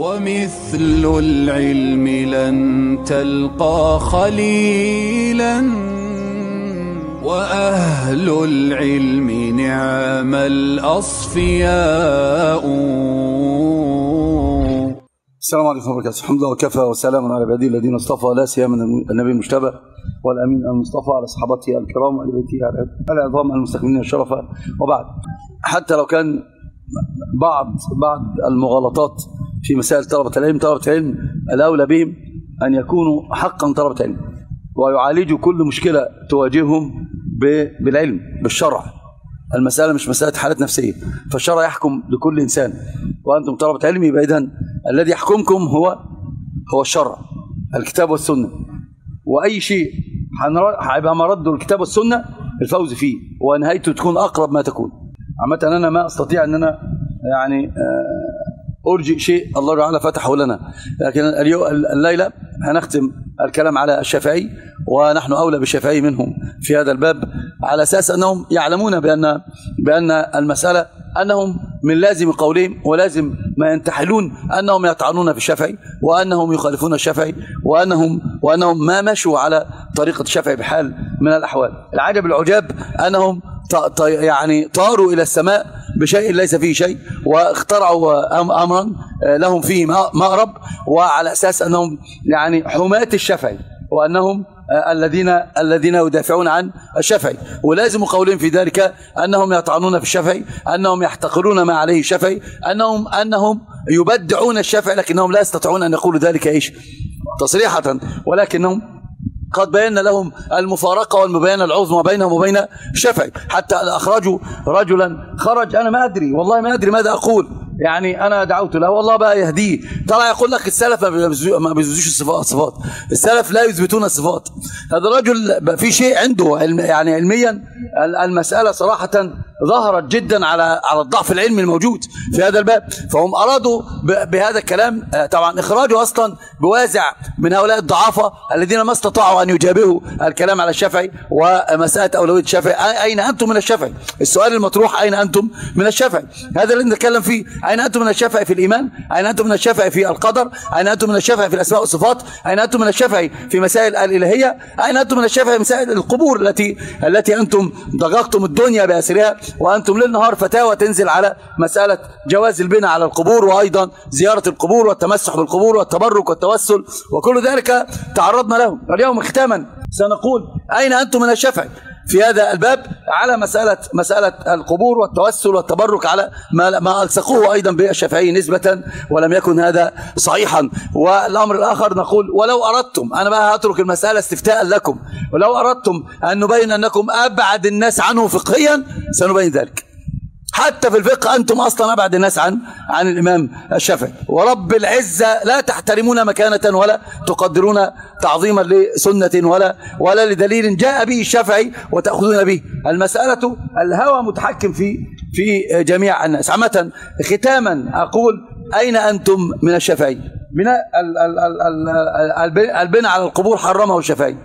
ومثل العلم لن تلقى خليلا وأهل العلم نعم الأصفياء. السلام عليكم الله. الحمد لله وكفى وسلام على عباده الذين اصطفى لا سيما النبي المجتبى والأمين المصطفى على صحابته الكرام وعلى بيته العظام المستكملين الشرف. وبعد حتى لو كان بعض بعض المغالطات في مسائل طلبة العلم طلبة العلم الأولى بهم أن يكونوا حقا طلبة علم ويعالجوا كل مشكلة تواجههم بالعلم بالشرع. المسألة مش مسألة حالات نفسية. فالشرع يحكم لكل إنسان. وأنتم طلبة علم يبقى إذن الذي يحكمكم هو هو الشرع الكتاب والسنة. وأي شيء هيبقى مرده الكتاب والسنة الفوز فيه ونهايته تكون أقرب ما تكون. عامة أنا ما أستطيع أن أنا يعني أرجئ شيء الله تعالى فتحه لنا. لكن الليلة هنختم الكلام على الشافعي ونحن أولى بالشافعي منهم في هذا الباب على أساس أنهم يعلمون بأن بأن المسألة أنهم من لازم قولهم ولازم ما ينتحلون أنهم يطعنون في الشافعي وأنهم يخالفون الشافعي وأنهم وأنهم ما مشوا على طريقة الشافعي بحال من الأحوال. العجب العجاب أنهم يعني طاروا إلى السماء بشيء ليس فيه شيء واخترعوا أمرا لهم فيه مأرب وعلى أساس أنهم يعني حماة الشافعي وأنهم الذين الذين يدافعون عن الشافعي. ولازم قولهم في ذلك أنهم يطعنون في الشافعي أنهم يحتقرون ما عليه الشافعي أنهم أنهم يبدعون الشافعي لكنهم لا يستطيعون أن يقولوا ذلك إيش؟ تصريحة. ولكنهم قد بينا لهم المفارقة والمبينة العظمى بينهم وبين الشافعي. حتى أخرجوا رجلا خرج أنا ما أدري والله ما أدري ماذا أقول. يعني أنا دعوت له والله بقى يهديه. طلع يقول لك السلف ما بيثبتوش الصفات السلف لا يثبتون الصفات. هذا الرجل في شيء عنده علم يعني علميا. المسألة صراحة ظهرت جدا على على الضعف العلمي الموجود في هذا الباب. فهم أرادوا بهذا الكلام. طبعا إخراجه أصلا بوازع من هؤلاء الضعافة الذين ما استطاعوا أن يجابهوا الكلام على الشافعي ومسألة أولوية الشافعي. أين أنتم من الشافعي؟ السؤال المطروح أين أنتم من الشافعي؟ هذا اللي نتكلم فيه. أين أنتم من الشافعي في الإيمان؟ أين أنتم من الشافعي في القدر؟ أين أنتم من الشافعي في الأسماء والصفات؟ أين أنتم من الشافعي في مسائل الإلهية؟ أين أنتم من الشافعي في مسائل القبور التي التي أنتم ضغطتم الدنيا بأسرها؟ وأنتم ليل نهار فتاوى تنزل على مسألة جواز البناء على القبور وأيضا زيارة القبور والتمسح بالقبور والتبرك والتوسل وكل ذلك تعرضنا له اليوم ختاما. سنقول أين أنتم من الشافعي؟ في هذا الباب على مسألة مسألة القبور والتوسل والتبرك على ما ما ألصقوه أيضا بالشافعي نسبة ولم يكن هذا صحيحا. والأمر الآخر نقول ولو أردتم أنا بقى هترك المسألة استفتاء لكم. ولو أردتم أن نبين أنكم أبعد الناس عنه فقهيا سنبين ذلك. حتى في الفقه أنتم أصلا أبعد الناس عن عن الإمام الشافعي. ورب العزة لا تحترمون مكانة ولا تقدرون تعظيما لسنة ولا ولا لدليل جاء به الشافعي وتأخذون به. المسألة الهوى متحكم في في جميع الناس. عامة ختاما أقول أين أنتم من الشافعي بناء البناء على القبور حرمه الشافعي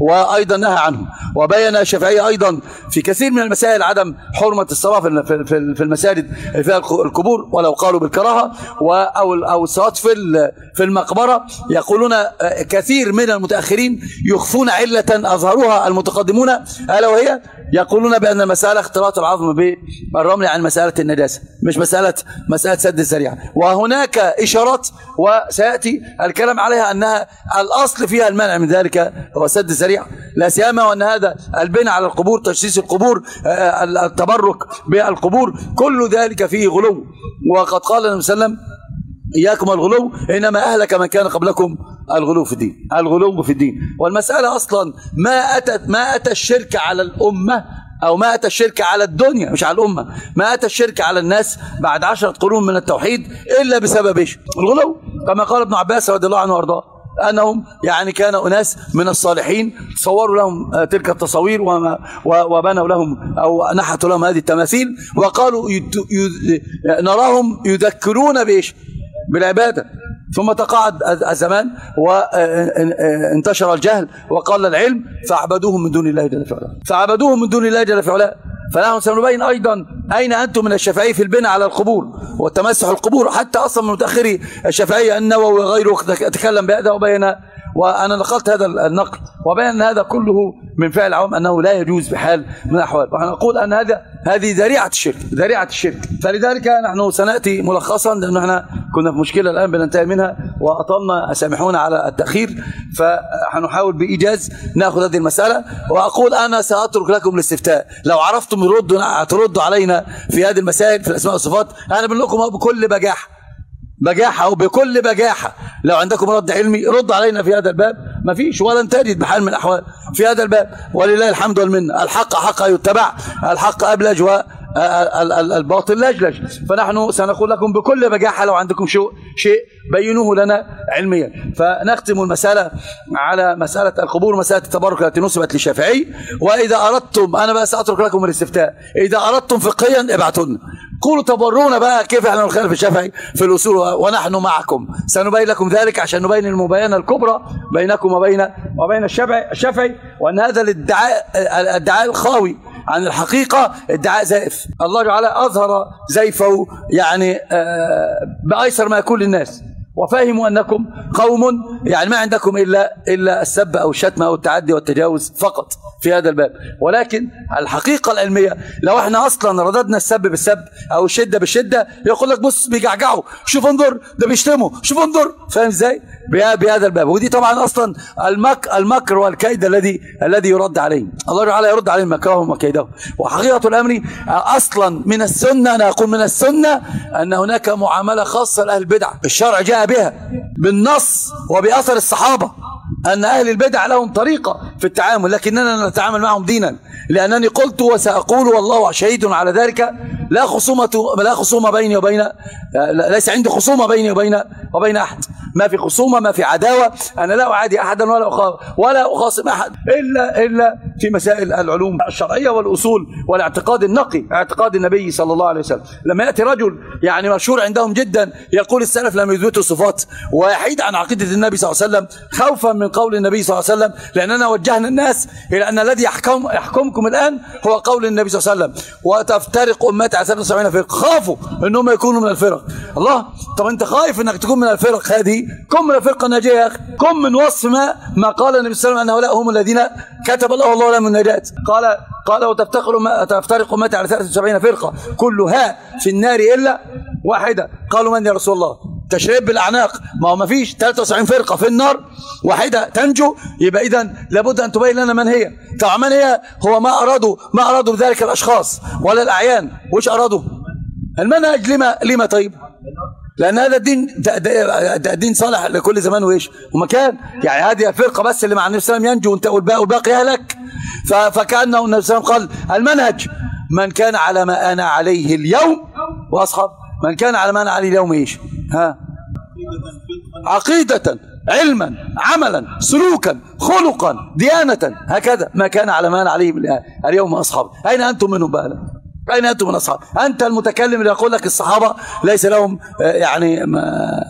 وأيضا نهى عنه وبين الشافعي أيضا في كثير من المسائل عدم حرمة الصلاة في المساجد فيها القبور ولو قالوا بالكراهة أو أو الصلاة في في المقبرة. يقولون كثير من المتأخرين يخفون علة أظهروها المتقدمون ألا وهي؟ يقولون بأن المسألة اختلاط العظم بالرمل عن مسألة النجاسة مش مسألة مسألة سد السريعة وهناك إشارات وسيأتي الكلام عليها أنها الأصل فيها المنع من ذلك هو سد السريعة لا سيما وأن هذا البناء على القبور تجسيس القبور التبرك بالقبور كل ذلك فيه غلو. وقد قال النبي صلى الله عليه وسلم إياكم الغلو إنما أهلك من كان قبلكم الغلو في الدين. الغلو في الدين. والمسألة أصلا ما أتت ما أتى الشرك على الأمة أو ما أتى الشرك على الدنيا مش على الأمة. ما أتى الشرك على الناس بعد عشرة قرون من التوحيد إلا بسبب إيش؟ الغلو. كما قال ابن عباس رضي الله عنه وأرضاه أنهم يعني كان أناس من الصالحين صوروا لهم تلك التصاوير وبنوا لهم أو نحتوا لهم هذه التماثيل وقالوا نراهم يذكرون بإيش؟ بالعبادة. ثم تقاعد الزمان وانتشر الجهل وقل العلم فعبدوهم من دون الله جل في علاه فعبدوهم من دون الله جل في علاه فنحن سنبين أيضا أين أنتم من الشافعي في البناء على القبور والتمسح القبور. حتى أصلا من متأخري الشافعية النووي وغيره تكلم بهذا وبين وأنا نقلت هذا النقل وبين هذا كله من فعل العوام أنه لا يجوز بحال من الأحوال. ونقول أن هذا هذه ذريعة الشرك ذريعة الشرك. فلذلك نحن سنأتي ملخصا لأنه إحنا كنا في مشكلة الآن بننتهي منها وأطلنا سامحونا على التأخير. فهنحاول بإيجاز نأخذ هذه المسألة وأقول أنا سأترك لكم الاستفتاء. لو عرفتم تردوا تردوا علينا في هذه المسائل في الأسماء والصفات أنا بقول لكم بكل بجاحة بجاحة وبكل بجاحة. لو عندكم رد علمي رد علينا في هذا الباب. ما فيش ولن تجد بحال من الأحوال في هذا الباب. ولله الحمد والمنة. الحق حق يتبع. الحق أبلج والباطل لجلج. فنحن سنقول لكم بكل بجاحة لو عندكم شيء شيء بينوه لنا علميا. فنختم المسألة على مسألة القبور مسألة التبرك التي نسبت للشافعي. وإذا أردتم أنا بقى سأترك لكم الاستفتاء. إذا أردتم فقهيا ابعتوا لنا قولوا تبرونا بقى كيف إحنا نخالف الشافعي في الأصول ونحن معكم. سنبين لكم ذلك عشان نبين المباينة الكبرى بينكم وبين وبين الشافعي الشافعي وأن هذا الادعاء الادعاء الخاوي عن الحقيقة ادعاء زائف. الله تعالى أظهر زيفه يعني بأيسر ما يكون للناس. وفهموا أنكم قوم يعني ما عندكم إلا, إلا السب أو الشتم أو التعدي والتجاوز فقط في هذا الباب. ولكن الحقيقة العلمية لو إحنا أصلا رددنا السب بالسب أو الشدة بالشدة يقول لك بص بيجعجعوا شوف انظر ده بيشتموا شوف انظر. فاهم إزاي؟ بهذا الباب. ودي طبعا أصلا المك المكر والكيد الذي الذي يرد عليه. الله تعالى يرد عليهم مكرهم وكيدهم. وحقيقة الأمر أصلا من السنة أنا أقول من السنة أن هناك معاملة خاصة لأهل البدع. الشرع جاء بها بالنص وبأثر الصحابة. أن أهل البدع لهم طريقة في التعامل لكننا نتعامل معهم دينا. لأنني قلت وسأقول والله شهيد على ذلك. لا خصومة لا خصومة بيني وبين ليس عندي خصومة بيني وبين وبين أحد. ما في خصومة ما في عداوة. أنا لا أعادي أحدا ولا ولا أخاصم أحد. إلا إلا في مسائل العلوم الشرعية والأصول والاعتقاد النقي اعتقاد النبي صلى الله عليه وسلم. لما يأتي رجل يعني مشهور عندهم جدا يقول السلف لم يثبتوا الصفات ويحيد عن عقيدة النبي صلى الله عليه وسلم خوفا من قول النبي صلى الله عليه وسلم لأننا وجهنا الناس إلى أن الذي يحكم يحكمكم الآن هو قول النبي صلى الله عليه وسلم. وتفترق أمتي على 77 فرقة خافوا أنهم يكونوا من الفرق. الله طب أنت خايف أنك تكون من الفرق هذه؟ كن من الفرقة الناجية يا أخي كن من وصف ما ما قال النبي صلى الله عليه وسلم أن هؤلاء هم الذين كتب الله الله لهم النجاة. قال قال وتفتقر ما تفترق أمتي على 73 فرقة كلها في النار إلا واحدة. قالوا من يا رسول الله؟ تشريب بالأعناق. ما هو ما فيش 73 فرقة في النار واحدة تنجو يبقى إذا لابد أن تبين لنا من هي. طبعا من هي؟ هو ما أرادوا ما أرادوا بذلك الأشخاص ولا الأعيان. وش أرادوا؟ المنهج لما لما طيب؟ لأن هذا الدين دين صالح لكل زمان وإيش؟ ومكان. يعني هذه الفرقة بس اللي مع النبي صلى الله عليه وسلم ينجو والباقي يهلك فكأنه النبي صلى الله عليه وسلم قال المنهج من كان على ما أنا عليه اليوم وأصحاب. من كان على ما أنا عليه اليوم إيش؟ ها؟ عقيدة علما عملا سلوكا خلقا ديانة. هكذا. ما كان على ما أنا عليه اليوم أصحاب أين أنتم منهم بقى؟ أين أنتم من أصحاب؟ أنت المتكلم اللي يقول لك الصحابة ليس لهم يعني ما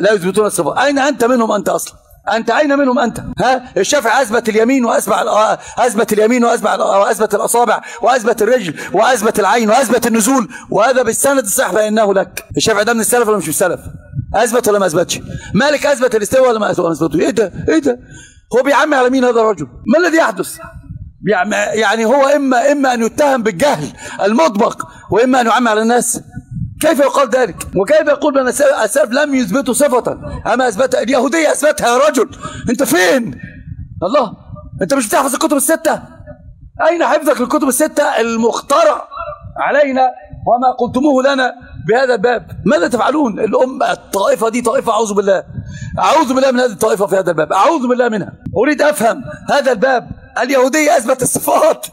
لا يثبتون الصفات أين أنت منهم أنت أصلا؟ أنت أين منهم أنت؟ ها؟ الشافعي أثبت اليمين وأثبت أثبت اليمين وأثبت وأثبت الأصابع وأثبت الرجل وأثبت العين وأثبت النزول وهذا بالسند الصحيح فإنه لك. الشافعي ده من السلف ولا مش من السلف؟ أثبت ولا ما أثبتش؟ مالك أثبت الاستواء ولا ما أثبته إيه ده؟ إيه ده؟ هو بيعمي على مين هذا الرجل؟ ما الذي يحدث؟ يعني هو إما إما أن يتهم بالجهل المطبق وإما أن يعمي على الناس. كيف يقال ذلك؟ وكيف يقول بأن السلف لم يثبتوا صفة؟ أما أثبت اليهودية أثبتها يا رجل. أنت فين؟ الله أنت مش بتحفظ الكتب الستة؟ أين حفظك للكتب الستة المخترع علينا وما قلتموه لنا بهذا الباب؟ ماذا تفعلون؟ الأمة الطائفة دي طائفة أعوذ بالله. أعوذ بالله من هذه الطائفة في هذا الباب. أعوذ بالله منها. أريد أفهم هذا الباب. اليهودية أثبت الصفات.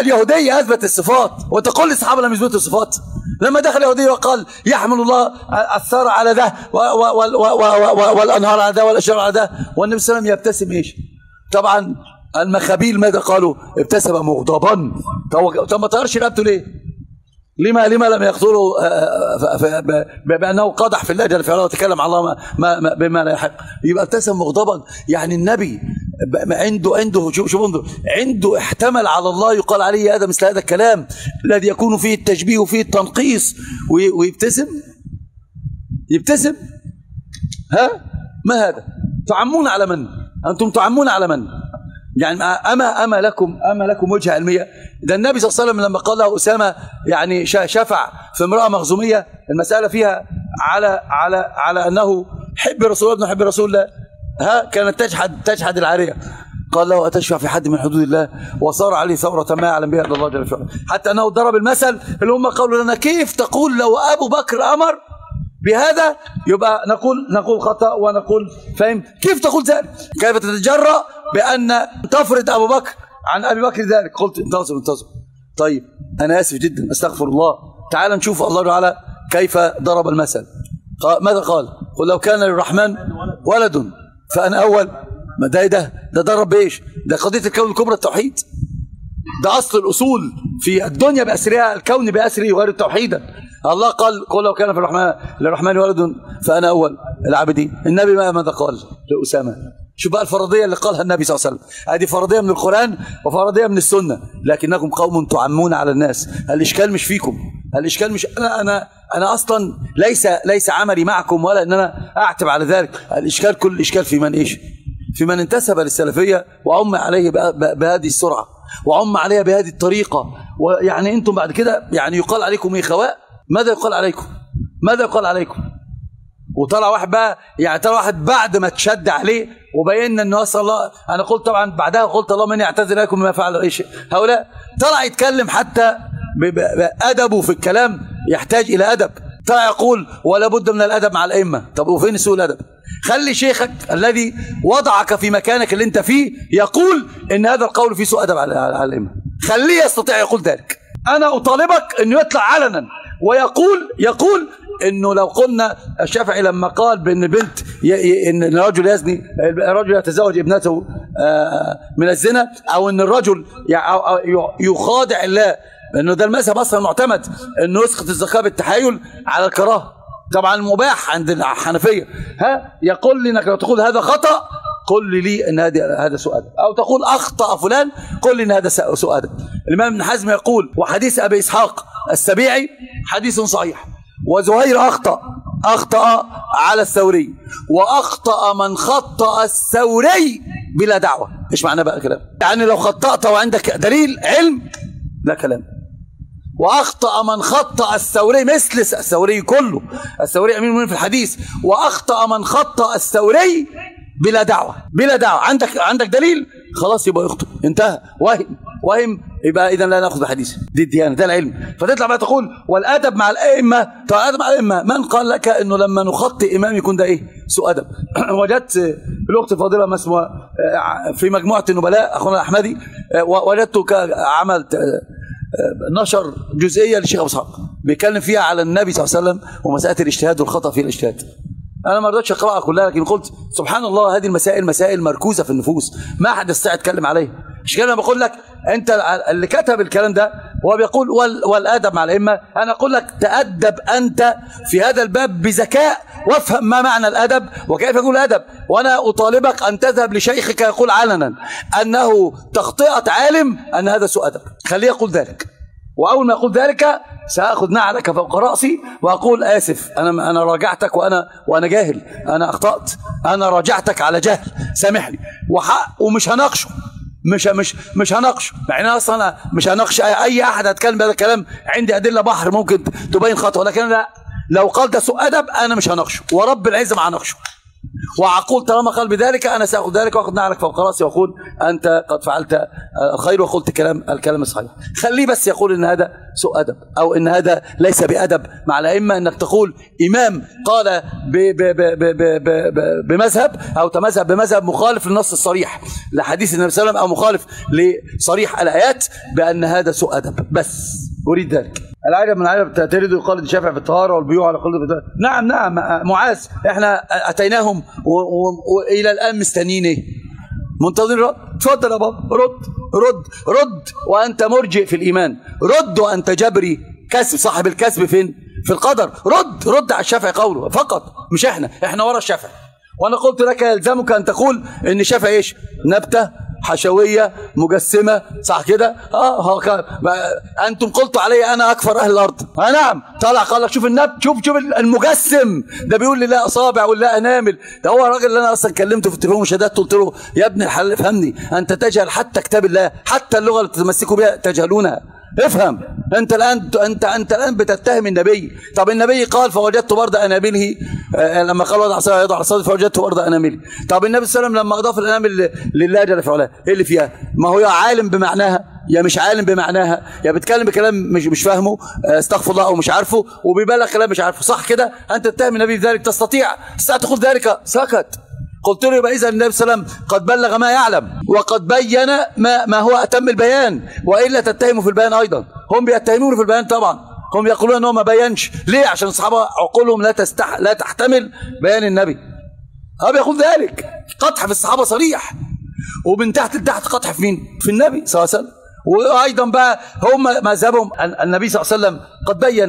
اليهودية أثبت الصفات. وتقول الصحابة لم يثبتوا الصفات. لما دخل اليهودي وقال يحمل الله الثار على ده والأنهار على ده والأشجار على ده والنبي صلى الله عليه وسلم يبتسم إيش؟ طبعا المخابيل ماذا قالوا؟ ابتسم مغضبا. طب ما طيرش رقبته ليه؟ لما لما لم يقتله بأنه قدح في اللهجه الفعليه وتكلم على الله ما ما بما لا يحق. يبقى ابتسم مغضبا. يعني النبي عنده عنده شوف شوف انظر عنده احتمل على الله يقال عليه هذا مثل هذا الكلام الذي يكون فيه التشبيه وفيه التنقيص. وي- ويبتسم؟ يبتسم؟ ها؟ ما هذا؟ تعمون على من؟ أنتم تعمون على من؟ يعني اما أما لكم أما لكم وجهه علمية. ده النبي صلى الله عليه وسلم لما قال له أسامة يعني شفع في امرأة مخزومية المسألة فيها على على على أنه حب رسول الله حب رسول الله. ها كانت تجحد تجحد العاريه قال له أتشفع في حد من حدود الله؟ وصار عليه ثورة ما يعلم بها إلا الله جل وعلا. حتى أنه ضرب المثل اللي هم قالوا لنا كيف تقول لو أبو بكر أمر بهذا؟ يبقى نقول نقول خطأ ونقول فاهم كيف تقول ذلك؟ كيف تتجرأ بأن تفرض أبو بكر عن أبي بكر ذلك؟ قلت انتظر انتظر طيب أنا آسف جدا أستغفر الله. تعال نشوف الله تعالى كيف ضرب المثل. ماذا قال؟ قل لو كان للرحمن ولد. فأنا أول ما ده إيه ده ده ضرب بإيش ده قضية الكون الكبرى التوحيد. ده أصل الأصول في الدنيا بأسرها الكون بأسره يغير توحيدا الله قال قل لو كان في الرحمن للرحمن ولد فأنا أول العابدين. النبي ما ماذا قال لأسامة؟ شوف بقى الفرضية اللي قالها النبي صلى الله عليه وسلم؟ هذه فرضية من القرآن وفرضية من السنة لكنكم قوم تعمون على الناس. الإشكال مش فيكم. الإشكال مش أنا أنا أنا أصلا ليس ليس عملي معكم ولا أن أنا أعتب على ذلك. الإشكال كل الإشكال في من إيش؟ في من انتسب للسلفية وعم عليه بهذه السرعة وعم عليها بهذه الطريقة. ويعني أنتم بعد كده يعني يقال عليكم إيه خواء؟ ماذا يقال عليكم؟ ماذا يقال عليكم؟ وطلع واحد بقى يعني طلع واحد بعد ما تشد عليه وبينا إنه اصل الله أنا قلت طبعا بعدها قلت اللهم اني اعتذر لكم مما فعل إيش؟ هؤلاء. طلع يتكلم حتى بادبه في الكلام يحتاج إلى أدب. طلع يقول ولا بد من الأدب مع الأئمة. طب وفين سوء الأدب؟ خلي شيخك الذي وضعك في مكانك اللي أنت فيه يقول إن هذا القول فيه سوء أدب على الأئمة. خليه يستطيع يقول ذلك. أنا أطالبك إنه يطلع علنا ويقول يقول إنه لو قلنا الشافعي لما قال بإن البنت ي... إن الرجل يزني الرجل يتزوج ابنته آه، من الزنا أو إن الرجل يخادع الله لأنه ده المذهب أصلا معتمد انه يسقط الزكاة بالتحايل على الكراهة. طبعا مباح عند الحنفية. ها يقول لي إنك لو تقول هذا خطأ قل لي إن هذا هذا أدب. أو تقول أخطأ فلان قل لي إن هذا أدب. الإمام ابن حزم يقول وحديث أبي إسحاق السبيعي حديث صحيح. وزهير أخطأ أخطأ على الثوري وأخطأ من خطأ الثوري بلا دعوة. إيش معنى بقى الكلام؟ يعني لو خطأت وعندك دليل علم لا كلام. وأخطأ من خطأ الثوري مثل الثوري كله. الثوري امين المؤمنين في الحديث وأخطأ من خطأ الثوري بلا دعوة. بلا دعوة. عندك عندك دليل؟ خلاص يبقى يخطئ انتهى. وهم. وهم يبقى اذا لا نأخذ بحديث دي الديانه ده العلم. فتطلع بقى تقول والأدب مع الأئمة طب الادب مع الأئمة. من قال لك إنه لما نخطئ إمام يكون ده إيه؟ سوء أدب. وجدت الاخت الفاضله ما اسمها في مجموعة النبلاء أخونا الاحمدي وجدته عمل نشر جزئية للشيخ أبو إسحاق. بيتكلم فيها على النبي صلى الله عليه وسلم ومسألة الاجتهاد والخطأ في الاجتهاد. أنا ما رضيتش أقرأها كلها لكن قلت سبحان الله هذه المسائل مسائل مركوزة في النفوس. ما حد يستطيع يتكلم عليها. مش كده أنا بقول لك أنت اللي كتب الكلام ده هو بيقول وال والأدب مع الأئمة. أنا أقول لك تأدب أنت في هذا الباب بذكاء وافهم ما معنى الأدب وكيف يكون الأدب. وأنا أطالبك أن تذهب لشيخك يقول علنا أنه تخطئة عالم أن هذا سوء أدب. خليه يقول ذلك. وأول ما يقول ذلك سأخذ نعلك فوق رأسي وأقول آسف أنا أنا راجعتك وأنا وأنا جاهل أنا أخطأت أنا راجعتك على جهل سامحني. وحق ومش هناقشه. مش مش مش هناقشه مع ان أصلا مش هناقش اي أحد هتكلم بهذا الكلام. عندي أدلة بحر ممكن تبين خطا ولكن لا لو قال ده سوء أدب أنا مش هناقشه ورب العزة ما هناقشه. وأقول طالما قال بذلك أنا سأخذ ذلك وأخذ نعلك فوق رأسي وأقول أنت قد فعلت الخير وقلت كلام الكلام الصحيح. خليه بس يقول إن هذا سوء أدب أو إن هذا ليس بأدب مع الأئمة أنك تقول إمام قال بمذهب أو تمذهب بمذهب مخالف للنص الصريح لحديث النبي صلى الله عليه وسلم أو مخالف لصريح الآيات بأن هذا سوء أدب. بس أريد ذلك. العجب من العجب تريد يقال الشافع في الطهارة والبيوع على قلب نعم نعم معاذ. إحنا أتيناهم وإلى الآن مستنيين إيه منتظرين رد؟ اتفضل يا بابا. رد رد رد. وأنت مرجئ في الإيمان. رد وأنت جبري. كسب صاحب الكسب فين؟ في القدر. رد رد على الشافعي قوله. فقط. مش إحنا. إحنا ورا الشافعي. وأنا قلت لك يلزمك أن تقول إن الشافعي إيش؟ نبتة. حشوية مجسمة صح كده؟ آه هو كان أنتم قلتوا علي أنا أكفر أهل الأرض. آه نعم. طلع قال لك شوف النبت شوف شوف المجسم. ده بيقول لي لا أصابع ولا أنامل. ده هو الراجل اللي أنا أصلا كلمته في التليفون وشددت قلت له يا ابن الحلال افهمني. أنت تجهل حتى كتاب الله حتى اللغة اللي تتمسكوا بها تجهلونها. افهم. انت الآن انت انت الآن بتتهم النبي. طب النبي قال فوجدت برد انامله آه، لما قال وضع صدر يضع صدر فوجدت برد انامله طب النبي صلى الله عليه وسلم لما أضاف الانامل لله جل في علاه إيه اللي فيها؟ ما هو يا عالم بمعناها يا مش عالم بمعناها يا بيتكلم بكلام مش مش فاهمه آه، استغفر الله أو مش عارفه وبيبالغ كلام مش عارفه. صح كده؟ أنت تتهم النبي بذلك تستطيع تستطيع تقول ذلك. سكت. قلت له يبقى إذا النبي صلى الله عليه وسلم قد بلغ ما يعلم وقد بين ما ما هو أتم البيان وإلا تتهموا في البيان أيضا. هم بيتهمون في البيان طبعا. هم يقولون إن هو ما بينش. ليه؟ عشان الصحابة عقولهم لا تستح لا تحتمل بيان النبي. هو بيقول ذلك. قطع في الصحابة صريح. ومن تحت لتحت قطع في مين؟ في النبي صلى الله عليه وسلم. وأيضا بقى هم مذهبهم النبي صلى الله عليه وسلم قد بين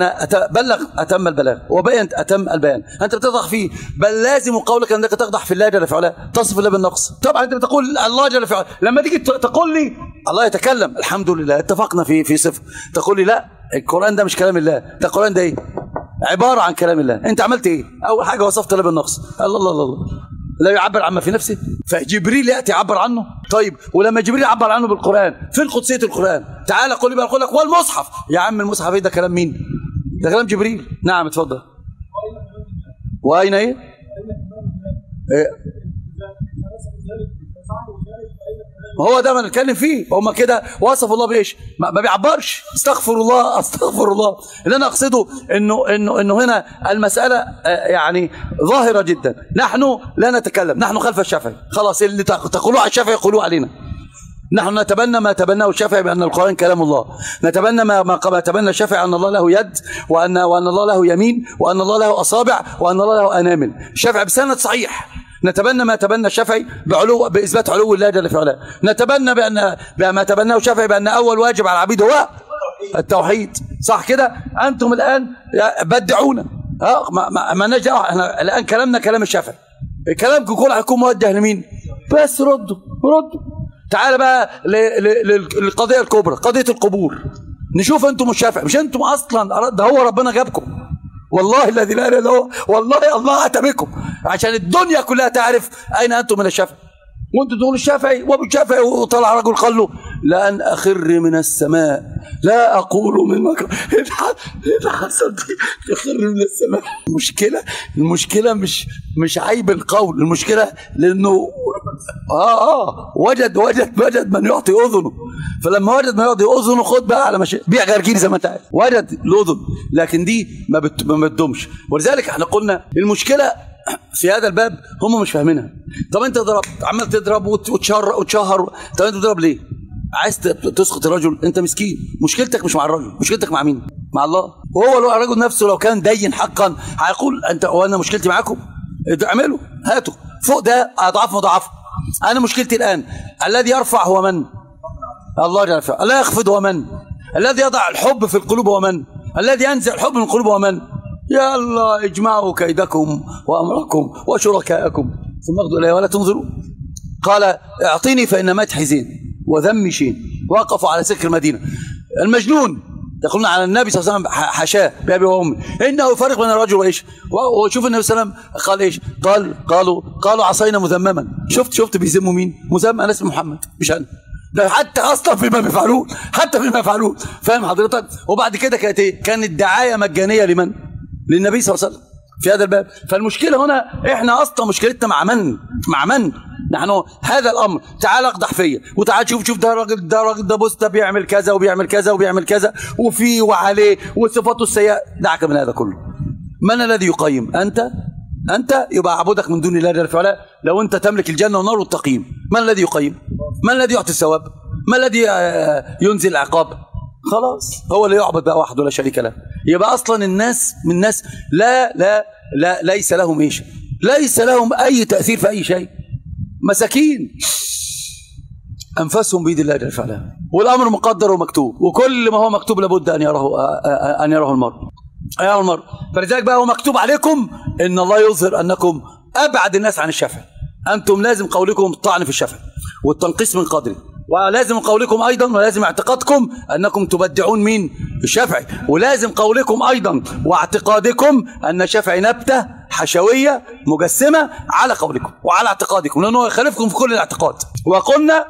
بلغ أتم البلاغ وبين أتم البيان. أنت بتقدح فيه بل لازم قولك أنك تقدح في الله جل في علاه تصف الله بالنقص. طبعا أنت بتقول الله جل في علاه. لما تيجي تقول لي الله يتكلم الحمد لله اتفقنا في في صفة. تقول لي لا القرآن ده مش كلام الله. ده القرآن ده إيه؟ عبارة عن كلام الله. أنت عملت إيه؟ أول حاجة وصفت الله بالنقص. الله الله الله, الله. لا يعبر عما في نفسه. فجبريل يأتي يعبر عنه. طيب ولما جبريل عبر عنه بالقرآن فين قدسية القرآن؟ تعالى قول لي أقول لك والمصحف يا عم المصحف إيه؟ ده كلام مين؟ ده كلام جبريل. نعم اتفضل. وأين إيه, إيه؟ ما هو ده ما نتكلم فيه. هم كده وصفوا الله بإيش؟ ما بيعبرش. استغفر الله استغفر الله. اللي أنا أقصده انه انه إنه هنا المسألة آه، يعني ظاهرة جدا. نحن لا نتكلم. نحن خلف الشافعي خلاص اللي تق- تقولوه على الشافعي يقولوه علينا. نحن نتبنى ما تبناه الشافعي بأن القرآن كلام الله. نتبنى ما ما تبنى الشافعي أن الله له يد وان وأن الله له يمين وأن الله له أصابع وأن الله له أنامل. الشافعي بسند صحيح. نتبنى ما تبنى الشافعي بعلو بإثبات علو الله جل في علاه. نتبنى بأن بما تبناه الشافعي بأن أول واجب على العبيد هو التوحيد. صح كده؟ أنتم الآن بدعونا. آه ما ما ما إحنا الآن كلامنا كلام الشافعي. كلامكم كله هيكون موجه لمين؟ بس ردوا ردوا. تعال بقى للقضية الكبرى قضية القبور. نشوف أنتم الشافعي مش أنتم أصلا ده هو ربنا جابكم والله الذي لا إله إلا هو والله الله أتى بكم. عشان الدنيا كلها تعرف أين أنتم من الشافعي وأنتم تقولوا الشافعي وابو الشافعي وطلع رجل قال له لأن أخر من السماء لا أقول من مكر إيه دي اخر من السماء. المشكلة المشكلة مش مش عيب القول المشكلة لأنه آه آه وجد وجد وجد من يعطي أذنه. فلما وجد من يعطي أذنه خد بقى على مشي بيع جرجير زي ما انت عارف. وجد الأذن لكن دي. ما بتدومش. ولذلك إحنا قلنا المشكلة في هذا الباب هم مش فاهمينها. طب انت ضرب عمال تضرب وت- وتشهر وتشهر. طب انت بتضرب ليه؟ عايز تسقط الرجل. انت مسكين. مشكلتك مش مع الرجل مشكلتك مع مين؟ مع الله. وهو لو الرجل نفسه لو كان دين حقا هيقول انت وأنا مشكلتي معاكم؟ اعملوا هاتوا فوق ده اضعاف مضاعفه أنا مشكلتي الآن. الذي يرفع هو من؟ الله جل وعلا لا يخفض هو من. الذي يضع الحب في القلوب هو من؟ الذي ينزع الحب من القلوب هو من؟ يا الله إجمعوا كيدكم وأمركم وشركاءكم. ثم اغدوا إلي ولا تنظروا. قال أعطيني فإن مدحي زين وذمي شين. وقفوا على سكر المدينة. المجنون. يقولون على النبي صلى الله عليه وسلم حاشاه بأبي وأمي. إنه يفرق بين الرجل وإيش؟ و- وشوف النبي صلى الله عليه وسلم قال إيش؟ قال قالوا قالوا عصينا مذمما. شفت شفت بيذموا مين؟ مذمم اسمي محمد مش أنا ده حتى أصلا فيما بيفعلون حتى فيما يفعلون فاهم حضرتك؟ وبعد كده كانت إيه؟ كانت دعاية مجانية لمن؟ للنبي صلى الله عليه وسلم في هذا الباب. فالمشكلة هنا إحنا أصلا مشكلتنا مع من؟ مع من؟ نحن هذا الأمر. تعال اقدح فيا وتعال شوف شوف ده راجل ده راجل ده ده بيعمل كذا وبيعمل كذا وبيعمل كذا وفيه وعليه وصفاته السيئة. دعك من هذا كله. من الذي يقيم؟ أنت؟ أنت؟ يبقى أعبدك من دون الله جل في علاه لو أنت تملك الجنة والنار والتقييم من الذي يقيم؟ من الذي يعطي الثواب؟ من الذي آه، ينزل العقاب؟ خلاص هو اللي يعبد بقى وحده لا شريك له. يبقى أصلا الناس من الناس لا لا لا ليس لهم إيش؟ ليس لهم أي تأثير في أي شيء. مساكين. أنفسهم بيد الله جل وعلا. والأمر مقدر ومكتوب. وكل ما هو مكتوب لابد أن يراه أن يراه المرء. يراه المرء فلذلك بقى هو مكتوب عليكم إن الله يظهر أنكم أبعد الناس عن الشافعي أنتم لازم قولكم الطعن في الشافعي والتنقيص من قدره. ولازم قولكم أيضا ولازم اعتقادكم أنكم تبدعون مين؟ الشافعي ولازم قولكم أيضا واعتقادكم أن الشافعي نبتة حشوية مجسمة على قولكم وعلى اعتقادكم لأنه يخالفكم في كل الاعتقاد. وقلنا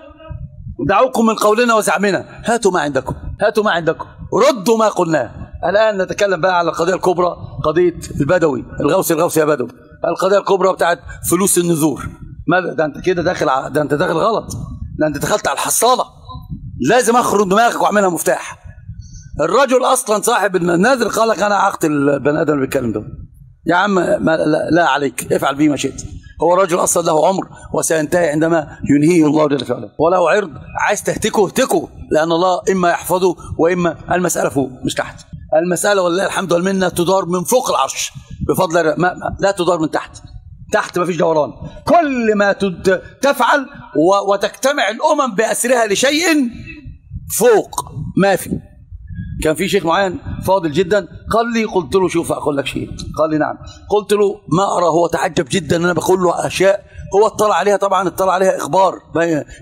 دعوكم من قولنا وزعمنا هاتوا ما عندكم هاتوا ما عندكم ردوا ما قلناه الآن نتكلم بقى على القضية الكبرى قضية البدوي الغوث الغوث يا بدوي. القضية الكبرى بتاعت فلوس النذور. ماذا؟ ده أنت كده داخل ده أنت داخل غلط. ده أنت دخلت على الحصالة. لازم أخرج دماغك وأعملها مفتاح. الرجل أصلا صاحب النذر قال لك أنا هقتل البني آدم بيتكلم ده. يا عم ما لا, لا عليك. افعل به ما شئت. هو الرجل أصلا له عمر وسينتهي عندما ينهيه الله جل وعلا. وله عرض عايز تهتكه اهتكه. لأن الله إما يحفظه وإما المسألة فوق مش تحت. المسألة ولله الحمد والمنة تدار من فوق العرش. بفضل لا تدار من تحت. تحت ما فيش دوران. كل ما تفعل وتجتمع الأمم بأسرها لشيء فوق. ما في. كان في شيخ معين فاضل جدا قال لي قلت له شوف أقول لك شيء. قال لي نعم. قلت له ما أرى هو تعجب جدا إن أنا بقول له أشياء. هو اطلع عليها طبعا اطلع عليها إخبار.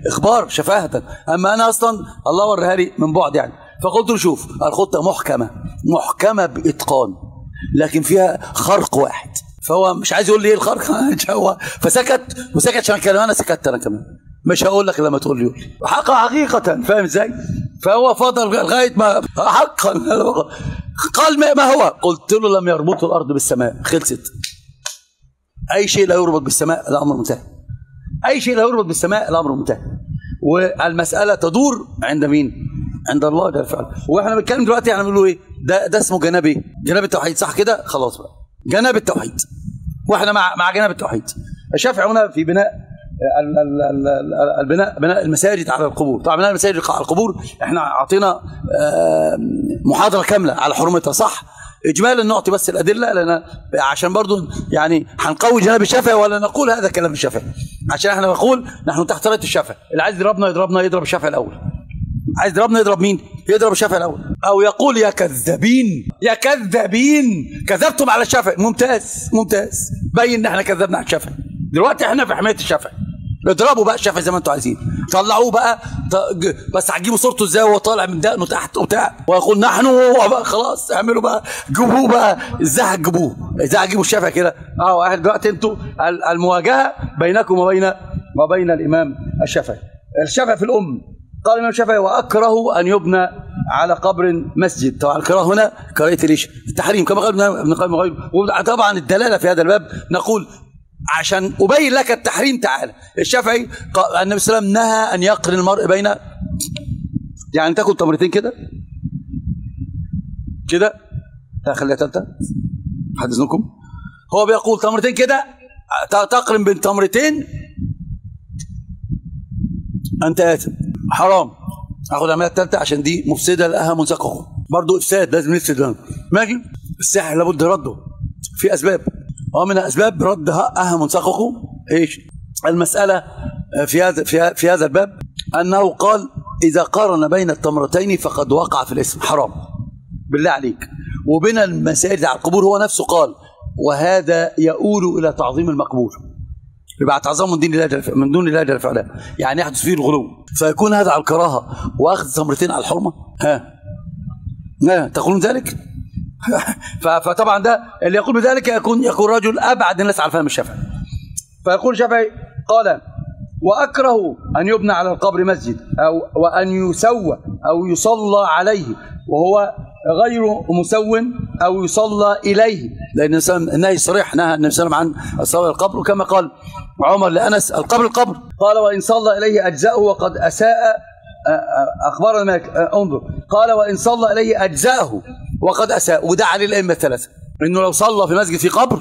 إخبار شفاهة. أما أنا أصلا الله وريها لي من بعد يعني. فقلت له شوف الخطة محكمة. محكمة بإتقان. لكن فيها خرق واحد. فهو مش عايز يقول لي إيه الخرق هو فسكت وسكت عشان كلام أنا سكت أنا كمان مش هقول لك لما تقول لي قول لي حق حقيقة فاهم إزاي؟ فهو فضل لغاية ما حقا قال ما هو؟ قلت له لم يربطوا الأرض بالسماء خلصت أي شيء لا يربط بالسماء الأمر منتهي أي شيء لا يربط بالسماء الأمر منتهي والمسألة تدور عند مين؟ عند الله جل وعلا وإحنا بنتكلم دلوقتي إحنا بنقول إيه؟ ده ده اسمه جناب إيه؟ جناب التوحيد صح كده؟ خلاص بقى جناب التوحيد وإحنا مع مع جناب التوحيد. الشافعي هنا في بناء ال- البناء بناء المساجد على القبور. طبعا بناء المساجد على القبور إحنا أعطينا آه، محاضرة كاملة على حرمتها صح؟ اجمالا نعطي بس الأدلة لأن عشان برضو يعني هنقوي جناب الشافعي ولا نقول هذا كلام الشافعي؟ عشان إحنا نقول نحن تحت رايه الشافعي. اللي عايز يضربنا يضربنا يضرب الشافعي الأول. عايز يضربنا يضرب مين؟ يضرب الشافعي الأول. أو يقول يا كذابين يا كذابين كذبتم على الشافعي ممتاز ممتاز. بين إن إحنا كذبنا على الشافعي دلوقتي إحنا في حماية الشافعي. اضربوا بقى الشافعي زي ما أنتم عايزين. طلعوه بقى بس هتجيبوا صورته إزاي وهو طالع من دقنه تحت وبتاع؟ ويقول نحن وهو بقى. خلاص اعملوا بقى. جيبوه بقى. إزاي هتجيبوه؟ إزاي هتجيبوا الشافعي كده؟ آه واحد دلوقتي أنتوا ال- المواجهة بينكم وبين وبين الإمام الشافعي. الشافعي في الأم. قال الإمام الشافعي وأكره أن يبنى على قبر مسجد. طبعا الكراهة هنا كراهية ليش؟ التحريم كما قال ابن القيم وطبعا الدلالة في هذا الباب نقول عشان أبين لك التحريم تعالى الشافعي قال النبي صلى الله عليه وسلم نهى أن يقرن المرء بين يعني تأكل تمرتين كده؟ كده؟ خليها ثالثه حد إذنكم؟ هو بيقول تمرتين كده تقرن بين تمرتين. أنت اثم حرام. اخد العملية الثالثه عشان دي مفسدة لها منسقه برضه إفساد لازم نفسد ده. ماشي؟ السحر لابد رده. في أسباب. ومن اسباب رد أها منسقه إيش؟ المسألة في هذا في في هذا الباب. أنه قال إذا قارن بين التمرتين فقد وقع في الإسم. حرام. بالله عليك. وبين المساجد على القبور هو نفسه قال وهذا يؤول إلى تعظيم المقبور يبقى تعظيم من دين الله من دون الله جل وعلا. يعني يحدث فيه الغلو. فيكون هذا على الكراهة وأخذ تمرتين على الحرمة. ها. ها. تقولون ذلك؟ فطبعا ده اللي يقول بذلك يكون يكون رجل أبعد الناس عن فهم الشافعي فيقول الشافعي قال وأكره أن يبنى على القبر مسجد أو وأن يسوى أو يصلى عليه وهو غير مسو أو يصلى إليه. لأن النهي صريح نهى النبي صلى الله عليه وسلم عن الصلاه على القبر وكما قال عمر لأنس القبر القبر قال وإن صلى إليه اجزاؤه وقد أساء. أخبرنا مالك. انظر. قال وإن صلى إليه اجزاءه وقد أساء. وده عليه الائمه الثلاثة. إنه لو صلى في مسجد في قبر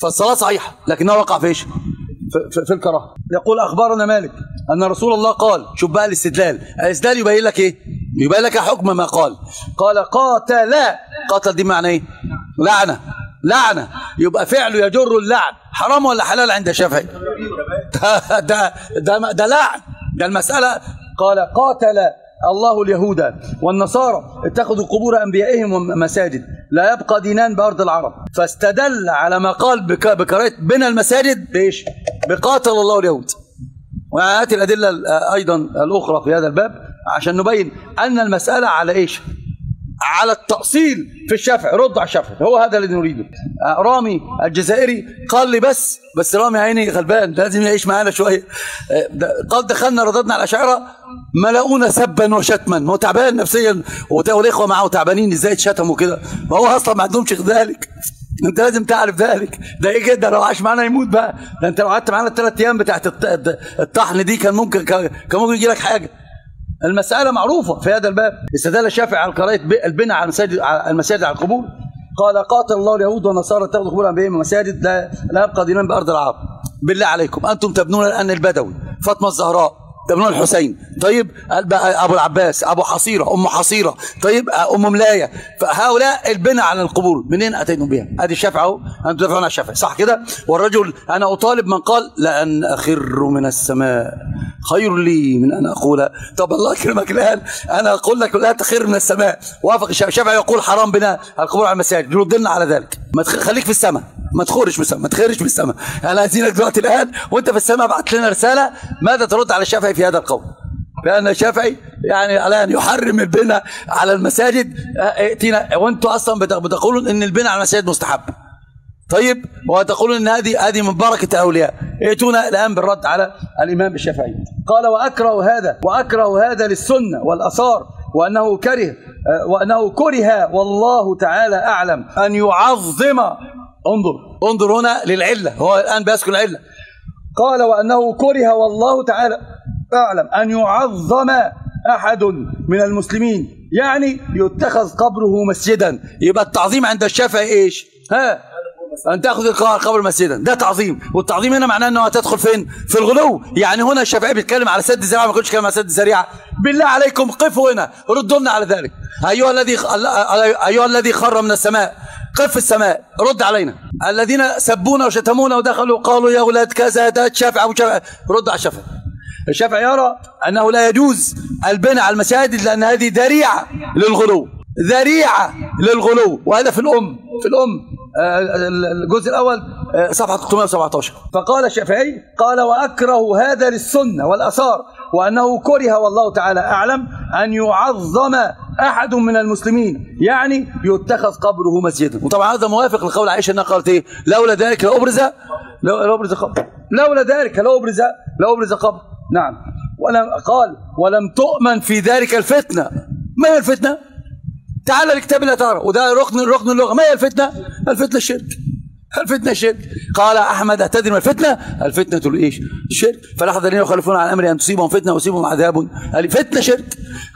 فالصلاة صحيحة لكنها وقع في إيش؟ في, في, الكراهة. يقول أخبرنا مالك أن رسول الله قال شوف بقى الاستدلال. الاستدلال يبين لك إيه؟ يبين لك حكم ما قال. قال قاتل قاتل دي معنى إيه؟ لعنة. لعنة. يبقى فعله يجر اللعن. حرام ولا حلال عند الشافعي؟ ده ده ده, ده لعن. ده المسألة. قال قاتل الله اليهود والنصارى اتخذوا قبور أنبيائهم مساجد لا يبقى دينان بأرض العرب. فاستدل على ما قال بك- بكراهه بنى المساجد بإيش؟ بقاتل الله اليهود. وهات الأدلة ال- أيضا الأخرى في هذا الباب عشان نبين أن المسألة على إيش؟ على التأصيل في الشافعي رد على الشافعي هو هذا الذي نريده آه، رامي الجزائري قال لي بس بس رامي عيني غلبان. لازم يعيش معانا شوية. آه، قال دخلنا رددنا على الاشاعره ملؤونا سبا وشتما. ما هو تعبان نفسيا والإخوة معه تعبانين إزاي اتشتموا كده؟ ما هو أصلا ما عندهمش ذلك. أنت لازم تعرف ذلك. ده إيه كده لو عاش معانا يموت بقى. ده أنت لو قعدت معانا الثلاث أيام بتاعت الط- الطحن دي كان ممكن كان ممكن يجي لك حاجة. المسألة معروفة في هذا الباب. استدل الشافعي على قراءة البناء على المساجد على المساجد على القبور. قال قاتل الله اليهود والنصارى اتخذوا قبور انبيائهم مساجد لا لا يبقى دينان بأرض العرب. بالله عليكم أنتم تبنون الان البدوي. فاطمة الزهراء تبنون الحسين. طيب الب- أبو العباس أبو حصيرة أم حصيرة. طيب أم ملاية. فهؤلاء البناء على القبور منين أتيتم بها؟ أدي الشافعي أهو. أنتم تدافعون عن الشافعي صح كده؟ والرجل أنا أطالب من قال لأن أخر من السماء. خير لي من أن أقول طب الله يكرمك الآن أنا أقول لك لا تخر من السماء. وافق الشافعي يقول حرام بناء القبور على المساجد. يرد لنا على ذلك. ما تخ... خليك في السماء ما تخرش من السماء ما تخرش من السماء أنا عايزينك دلوقتي الآن وانت في السماء ابعت لنا رسالة ماذا ترد على الشافعي في هذا القول. لأن الشافعي يعني على ان يحرم البناء على المساجد. آه، ائتنا وأنتم أصلا بت- بتقولون إن البناء على المساجد مستحب. طيب وتقولون إن هذه هذه من بركة أولياء. ائتونا الآن بالرد على الإمام الشافعي. قال وأكره هذا وأكره هذا للسنة والأثار وأنه كره وأنه كره والله تعالى أعلم أن يعظم. انظر انظر هنا للعلة هو الآن بيذكر العلة. قال وأنه كره والله تعالى أعلم أن يعظم أحد من المسلمين يعني يتخذ قبره مسجدا. يبقى التعظيم عند الشافعي إيش؟ ها؟ أن تأخذ القبر مسجدا. ده تعظيم. والتعظيم هنا معناه إنه هتدخل فين؟ في الغلو. يعني هنا الشافعي بيتكلم على سد الذريعه ما يقولش كلام على سد الذريعه بالله عليكم قفوا هنا. ردوا لنا على ذلك. أيها الذي ايها الذي خر من السماء قف في السماء. رد علينا. الذين سبونا وشتمونا ودخلوا قالوا يا أولاد كذا ده الشافعي أبو شافعي. رد على الشافعي. الشافعي يرى أنه لا يجوز البناء على المساجد لأن هذه ذريعة للغلو. ذريعة للغلو. وهذا في الأم. في الأم. آه، الجزء الأول آه، صفحه 317 فقال الشافعي قال وأكره هذا للسنة والآثار وأنه كره والله تعالى أعلم أن يعظم أحد من المسلمين يعني يتخذ قبره مسجدا. وطبعا هذا موافق لقول عائشة أنها قالت إيه؟ لولا ذلك لابرز لابرز قبر. لولا ذلك لابرز لابرز قبر. نعم. ولم قال ولم تؤمن في ذلك الفتنة. ما هي الفتنة؟ تعال لكتاب الله ترى وده ركن ركن اللغة. ما هي الفتنة؟ الفتنة الشرك الفتنة الشرك قال أحمد أتدري ما الفتنة؟ الفتنة الإيش؟ الشرك. فلاحظ الذين يخالفون عن أمر أن تصيبهم فتنة ويصيبهم عذاب. الفتنه شرك.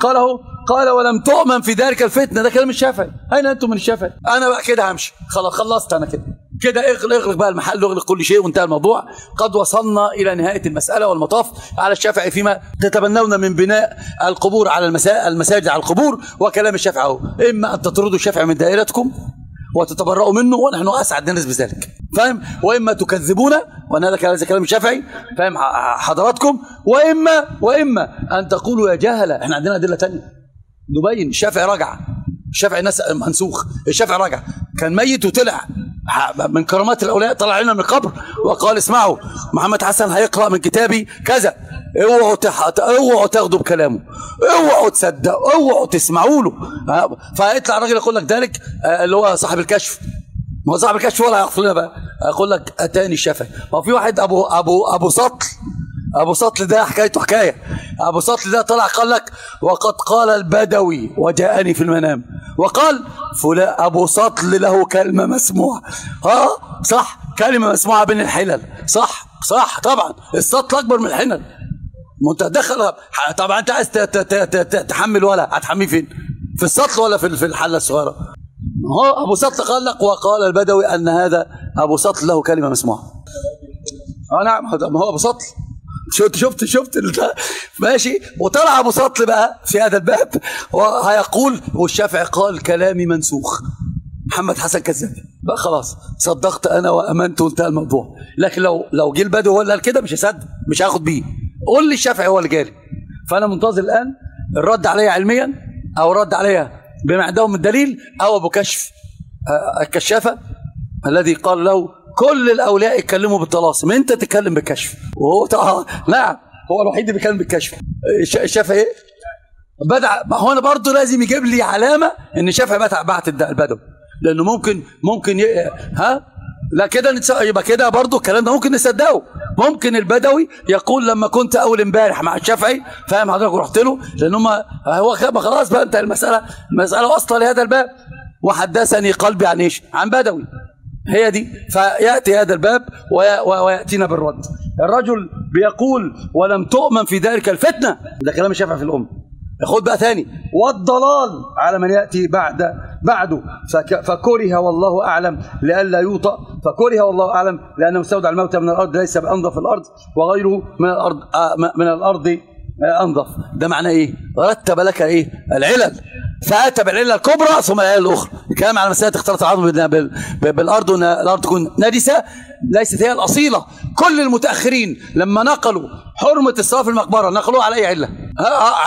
قال هو قال ولم تؤمن في ذلك الفتنة. ده كلام الشافعي. أين أنتم من الشافعي؟ أنا بقى كده همشي. خلاص خلصت أنا كده. كده اغلق اغلق بقى المحل اغلق كل شيء وانتهى الموضوع. قد وصلنا إلى نهاية المسألة والمطاف. على الشافعي فيما تتبنون من بناء القبور على المسا... المساجد على القبور وكلام الشافعي هو إما أن تطردوا الشافعي من دائرتكم وتتبرؤوا منه ونحن أسعد الناس بذلك. فاهم؟ وإما تكذبونا وان هذا كلام كلام الشافعي. فاهم؟ حضراتكم. وإما وإما أن تقولوا يا جهلة إحنا عندنا أدلة ثانية نبين الشافعي رجع. الشافعي ناس منسوخ. الشافعي رجع. كان ميت وطلع. من كرامات الأولياء طلع لنا من القبر وقال اسمعوا محمد حسن هيقرأ من كتابي كذا اوعوا. اوعوا تاخدوا بكلامه اوعوا تصدقوا اوعوا تسمعوا له؟ فيطلع الراجل يقول لك ذلك آه، اللي هو صاحب الكشف ما هو صاحب الكشف ولا هيقف لنا بقى يقول لك أتاني الشافعي ما في واحد ابو ابو أبو سطل أبو سطل ده حكايته حكاية. أبو سطل ده طلع قال لك وقد قال البدوي وجاءني في المنام. وقال فلان أبو سطل له كلمة مسموعة. آه صح كلمة مسموعة بين الحلل. صح صح طبعا. السطل أكبر من الحلل. ما انت دخل طبعا أنت عايز تحمل ولا هتحميه فين؟ في السطل ولا في في الحلة الصغيرة؟ هو أبو سطل قال لك وقال البدوي أن هذا أبو سطل له كلمة مسموعة. آه نعم ما هو أبو سطل. شفت شفت شفت ماشي. وطلع أبو سطل بقى في هذا الباب وهيقول والشافعي قال كلامي منسوخ. محمد حسن كذاب. بقى خلاص صدقت أنا وأمنت وانتهى الموضوع. لكن لو لو جه البدو هو اللي قال كده مش هصدق مش هاخد بيه. قول لي الشافعي هو اللي جالي. فأنا منتظر الآن الرد عليا علميا أو الرد عليا بما عندهم من دليل أو أبو كشف آه، الكشافة الذي قال له كل الأولياء يتكلموا بالطلاسم أنت تتكلم بالكشف؟ وهو طبعا نعم هو الوحيد اللي بيتكلم بالكشف. الشافعي إيه؟ بدع ما هو أنا برضه لازم يجيب لي علامة إن شافعي بتع بعت البدوي لأنه ممكن ممكن ي... ها؟ لا كده. يبقى كده برضه الكلام ده ممكن نصدقه. ممكن البدوي يقول لما كنت أول امبارح مع الشافعي فاهم حضرتك ورحت له؟ لأن هم هو خلاص بقى انت المسألة. المساله واصله لهذا الباب. وحدثني قلبي عن إيش؟ عن بدوي. هي دي. فيأتي هذا الباب ويأتينا بالرد. الرجل بيقول ولم تؤمن في ذلك الفتنة. ده كلام الشافعي في الأم. خد بقى ثاني. والضلال على من يأتي بعد بعده فك فكره والله أعلم لئلا يوطأ. فكره والله أعلم لأنه مستودع الموتى من الأرض ليس بأنظف الأرض وغيره من الأرض آه من الأرض أنظف. ده معناه إيه؟ رتب لك إيه؟ العلل. فاتى بالعله الكبرى ثم العله الأخرى. الكلام على مسألة اختلاط العظم بال- بال- بالأرض وإن الأرض تكون نجسة ليست هي الأصيلة. كل المتأخرين لما نقلوا حرمة الصلاة في المقبرة نقلوها على أي علة؟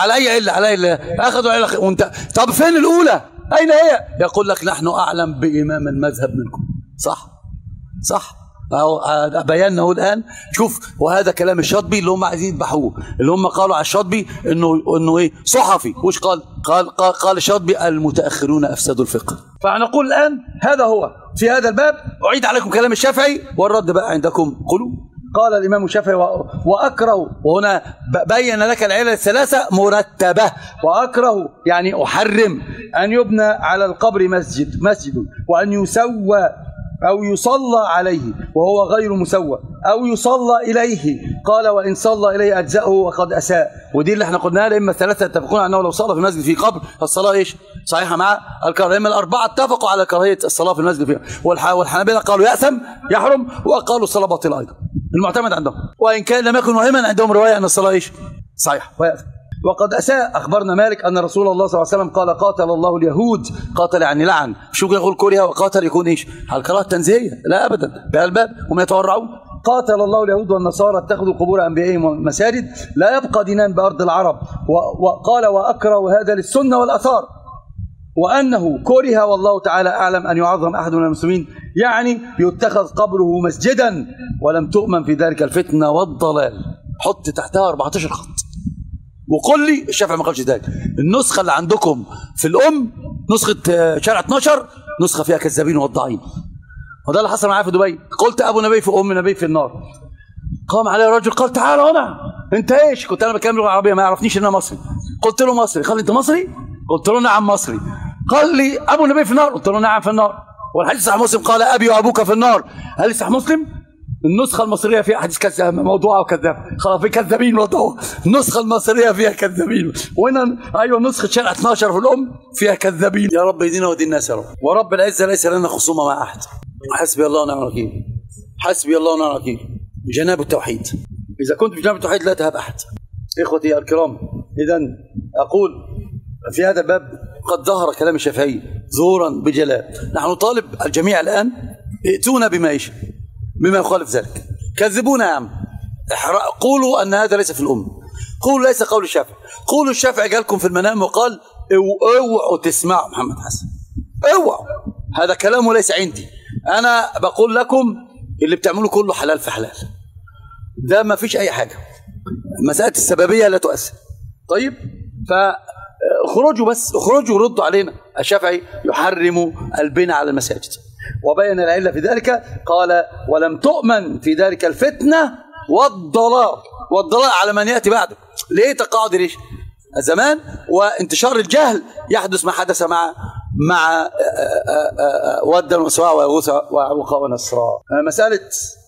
على أي علة؟ على أي أخذوا علة. وانت طب فين الأولى؟ أين هي؟ يقول لك نحن أعلم بإمام المذهب منكم. صح؟ صح؟ اهو بينا الآن شوف وهذا كلام الشاطبي اللي هم عايزين يذبحوه اللي هم قالوا على الشاطبي إنه إنه إيه؟ صحفي. وش قال؟ قال قال, قال الشاطبي المتأخرون افسدوا الفقه. فنقول الآن هذا هو. في هذا الباب أعيد عليكم كلام الشافعي والرد بقى عندكم. قلوا قال الإمام الشافعي و- وأكره وهنا بين لك العلل الثلاثة مرتبة. وأكره يعني أحرم أن يبنى على القبر مسجد مسجد وأن يسوى أو يصلى عليه وهو غير مسوى أو يصلى إليه. قال وإن صلى إليه أجزأه وقد أساء. ودي اللي إحنا قلناها لإما الثلاثة يتفقون أنه لو صلى في المسجد في قبر الصلاة إيش؟ صحيحة مع الكراهية. إما الأربعة اتفقوا على كراهية الصلاة في المسجد والح- والحنابلة قالوا يأثم يحرم. وقالوا الصلاة باطلة أيضا. المعتمد عندهم. وإن كان لم يكن وهما عندهم رواية أن الصلاة إيش؟ صحيحة. ويأثم وقد أساء. أخبرنا مالك أن رسول الله صلى الله عليه وسلم قال قاتل الله اليهود. قاتل يعني لعن. شو يقول كوريا؟ وقاتل يكون إيش؟ على الكراهة التنزيهية لا أبدا. بهالباب هم يتورعون. قاتل الله اليهود والنصارى اتخذوا قبور أنبيائهم مساجد لا يبقى دينان بأرض العرب. وقال وأكره هذا للسنة والأثار. وأنه كره والله تعالى أعلم أن يعظم أحد من المسلمين. يعني يتخذ قبره مسجدا. ولم تؤمن في ذلك الفتنة والضلال. حط تحتها 14 خط. وقل لي الشافعي ما قالش ذلك. النسخة اللي عندكم في الأم نسخة آه، شارع 12 نسخة فيها كذابين وضاعين وده اللي حصل معايا في دبي. قلت أبو نبي في أم نبي في النار. قام علي رجل قال تعال هنا. أنت إيش؟ كنت أنا بتكلم لغة عربية ما يعرفنيش إن أنا مصري. قلت له مصري. قال لي أنت مصري؟ قلت له نعم مصري. قال لي أبو نبي في النار. قلت له نعم في النار. والحديث صحيح مسلم. قال أبي وأبوك في النار. هل صحيح مسلم؟ النسخة المصرية فيها حديث كذاب موضوعة وكذاب خلاص في كذابين موضوع النسخة المصرية فيها كذابين. وهنا أيوة نسخة شارع 12 في الأم فيها كذابين. يا رب يدينا ودين الناس يا رب. ورب العزة ليس لنا خصومة مع أحد. حسبي الله ونعم الوكيل. حسبي الله ونعم الوكيل. جناب التوحيد. إذا كنت في جناب التوحيد لا تهاب أحد. إخوتي الكرام إذا أقول في هذا الباب قد ظهر كلام الشافعي زورا بجلاء نحن نطالب الجميع الآن ائتونا بما يشاء. بما يخالف ذلك. كذبونا يا عم. قولوا أن هذا ليس في الام قولوا ليس قول الشافعي. قولوا الشافعي جالكم في المنام وقال "اوعوا- تسمعوا محمد حسن. اوعوا. هذا كلامه ليس عندي. أنا بقول لكم اللي بتعملوه كله حلال في حلال. ده ما فيش أي حاجة. مساله السببية لا تؤثر. طيب؟ فاخرجوا بس اخرجوا ردوا علينا. الشافعي يحرم البناء على المساجد. وبين العلة في ذلك قال ولم تؤمن في ذلك الفتنة والضلال. والضلال على من يأتي بعده. ليه تقاعد ليش زمان وانتشار الجهل يحدث ما حدث مع مع آه، آه، آه، ودا وسواع ويغوث وعوق ونسرا. آه، مسألة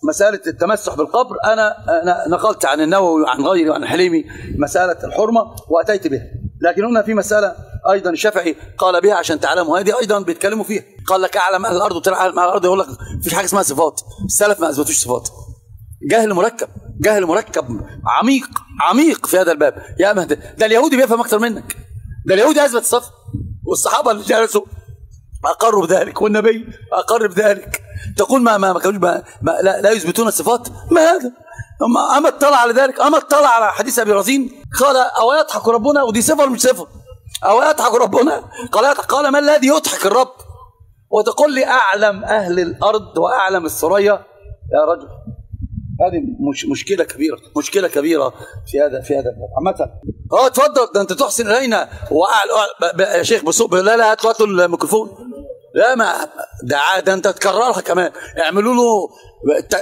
مسألة التمسح بالقبر أنا نقلت عن النووي وعن غيري وعن الحليمي مسألة الحرمة وأتيت بها. لكن هنا في مسألة أيضا الشافعي قال بها عشان تعلموا. هذه أيضا بيتكلموا فيها. قال لك أعلم أهل الأرض وترى أهل الأرض يقول لك مفيش حاجة اسمها صفات. السلف ما أثبتوش صفات. جهل مركب. جهل مركب عميق عميق في هذا الباب. يا مهدي ده اليهودي بيفهم أكتر منك. ده اليهودي أثبت الصف. والصحابة اللي جلسوا أقروا بذلك. والنبي أقر بذلك. تقول ما ما ما ما ما لا, لا يثبتون الصفات؟ ما هذا؟ أما اطلع على ذلك. أما اطلع على حديث أبي رزين قال أو يضحك ربنا؟ ودي ولا مش صفة؟ أو يضحك ربنا؟ قال قال ما الذي يضحك الرب؟ وتقول لي أعلم أهل الأرض وأعلم الثريا يا رجل هذه مش مشكلة كبيرة مشكلة كبيرة في هذا في هذا عامة آه اتفضل ده أنت تحسن إلينا. وأعلى يا شيخ بصوب لا لا هات الميكروفون. لا ما ده ده أنت تكررها كمان. اعملوا له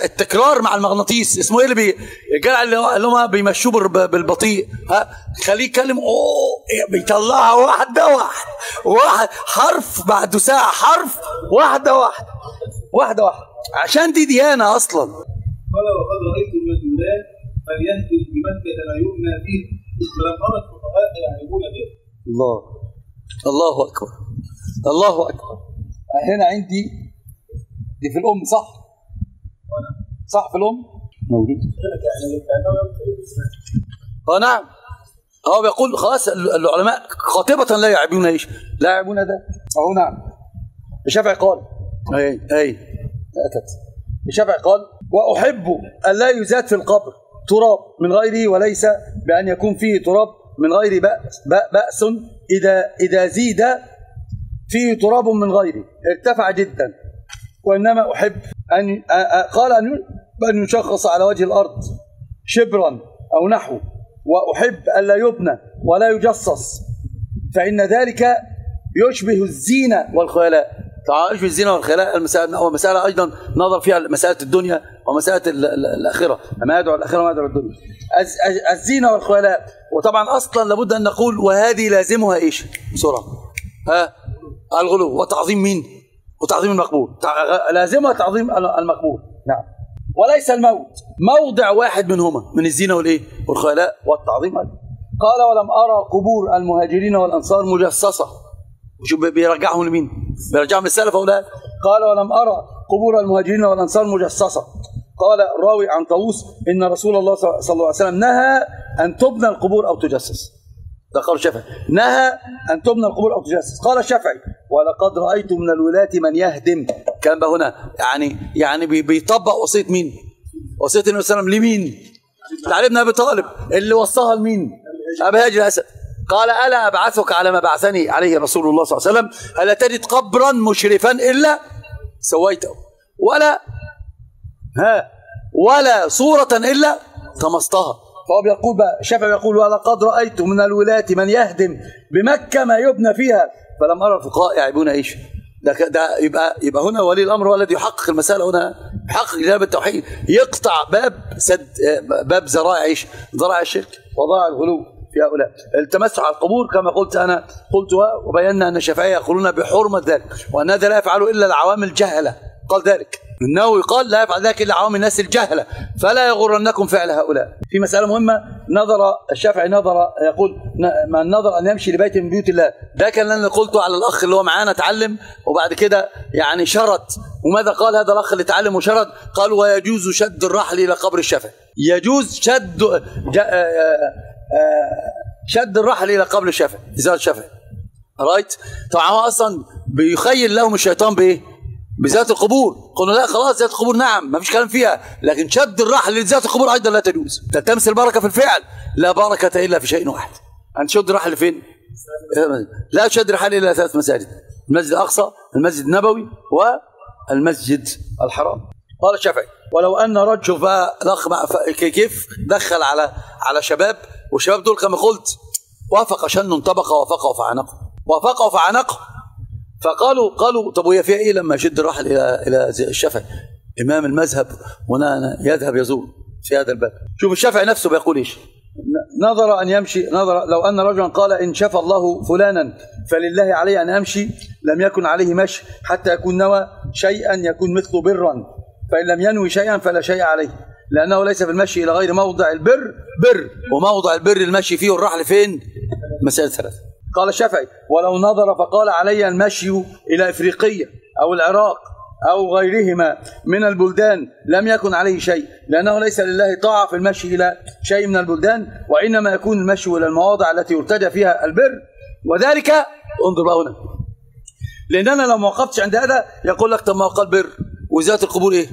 التكرار مع المغناطيس اسمه إيه اللي بي الجدع اللي هم بيمشوه بالب- بالبطيء. ها خليه يتكلم أوه بيطلعها واحدة واحدة واحد حرف بعد ساعة حرف واحدة واحدة واحدة واحدة عشان دي ديانة أصلا. قال وقد رأيت الرجلان فليهدم بمكة ما يؤمن فيه فلم ارى الفقهاء يعلمون ذلك الله. الله أكبر. الله أكبر. هنا عندي دي في الأم صح؟ صح في الأم؟ موجود. آه نعم. هو بيقول خلاص العلماء قاطبة لا يعيبون إيش؟ لا يعيبون ده اهو نعم. الشافعي قال. أي. أي. أتت. الشافعي قال وأحب أن لا يزاد في القبر تراب من غيره وليس بأن يكون فيه تراب من غير بأس بأ- بأس إذا إذا زيد فيه تراب من غيره ارتفع جدا. وإنما أحب أن أ- أ- قال أن يشخص على وجه الأرض شبرا أو نحو وأحب الا يبنى ولا يجصص فإن ذلك يشبه الزينة والخيلاء. طبعا يشبه الزينة والخيلاء المسألة ومسألة أيضا نظر فيها مسألة الدنيا ومسألة ال- ال- الأخرة. ما يدعو الأخرة وما يدعو الدنيا. الز- الزينة والخيلاء. وطبعا أصلا لابد أن نقول وهذه لازمها إيش؟ بسرعة. ها؟ الغلو. وتعظيم مين؟ وتعظيم المقبول. لازمها تعظيم المقبول. نعم. وليس الموت. موضع واحد منهما من الزينه والإيه؟ والخيلاء والتعظيم. قال ولم أرى قبور المهاجرين والأنصار مجسسة. وشوف بي- بيرجعهم لمين؟ بيرجعهم للسلف لا؟ قال ولم أرى قبور المهاجرين والأنصار مجسسة. قال الراوي عن طاووس إن رسول الله صلى الله عليه وسلم نهى أن تبنى القبور أو تجسس. ده قال الشافعي نهى أن تبنى القبور أو تجسس قال الشافعي ولقد رأيت من الولاة من يهدم. كان بقى هنا. يعني يعني بي- بيطبق وصية مين؟ وصية النبي صلى الله عليه وسلم لمين؟ علي بن أبي طالب. اللي وصاها لمين؟ أبي هاجر الأسد. قال ألا أبعثك على ما بعثني عليه رسول الله صلى الله عليه وسلم؟ ألا تجد قبرا مشرفا إلا سويته. ولا ها ولا صورة إلا طمستها. فهو بيقول بقى الشافعي يقول ولقد رأيت من الولاة من يهدم بمكة ما يبنى فيها. فلم أرى الفقهاء يعيبون إيش ده ده يبقى يبقى هنا ولي الأمر هو الذي يحقق المسألة هنا يحقق جانب التوحيد يقطع باب سد باب ذرائع إيش؟ ذرائع الشرك وضاع الغلو في هؤلاء. التمسح على القبور كما قلت أنا قلتها وبينا أن الشافعيه يقولون بحرمة ذلك وأن هذا لا يفعله إلا العوام الجهلة. قال ذلك. النووي قال لا يفعل ذلك إلا عوام الناس الجهلة فلا يغرنكم فعل هؤلاء. في مسألة مهمة نظر الشافعي نظر يقول ن- من نظر أن يمشي لبيت من بيوت الله. ده كان اللي قلته على الأخ اللي هو معانا اتعلم وبعد كده يعني شرط وماذا قال هذا الأخ اللي اتعلم وشرط قال ويجوز شد الرحل إلى قبر الشافعي. يجوز شد. آه، آه، شد الرحل إلى قبر الشافعي ازاله الشافعي. رايت طبعا هو أصلا بيخيل لهم الشيطان بإيه؟ بذات القبور. قلنا لا خلاص ذات القبور نعم ما فيش كلام فيها. لكن شد الرحل لذات القبور أيضا لا تجوز. تلتمس البركة في الفعل. لا بركة إلا في شيء واحد. أن تشد الرحل فين؟ لا تشد الرحل إلا ثلاث مساجد. المسجد الأقصى المسجد النبوي والمسجد الحرام. قال الشافعي ولو أن رجل شوف بقى الاخ بقى ف- كيف دخل على على شباب والشباب دول كما قلت وافق شن طبقه وافقه فعنقه وافقه فعنقه فقالوا قالوا طب وهي فيها إيه لما يشد الرحل إلى إلى الشافعي؟ إمام المذهب هنا يذهب يزور في هذا الباب. شوف الشافعي نفسه بيقول إيش؟ نظر أن يمشي نظر لو أن رجلا قال إن شفى الله فلانا فلله علي أن امشي لم يكن عليه مشي حتى يكون نوى شيئا يكون مثله برا فإن لم ينوي شيئا فلا شيء عليه. لأنه ليس في المشي إلى غير موضع البر بر. وموضع البر المشي فيه والرحل فين؟ مسائل ثلاثة. قال الشافعي ولو نظر فقال علي المشي إلى إفريقية أو العراق أو غيرهما من البلدان لم يكن عليه شيء لأنه ليس لله طاعة في المشي إلى شيء من البلدان وإنما يكون المشي إلى المواضع التي يرتجى فيها البر وذلك انظر بقى هنا. لأن أنا لو ما وقفتش عند هذا يقول لك طب ما قال بر وذات القبور إيه؟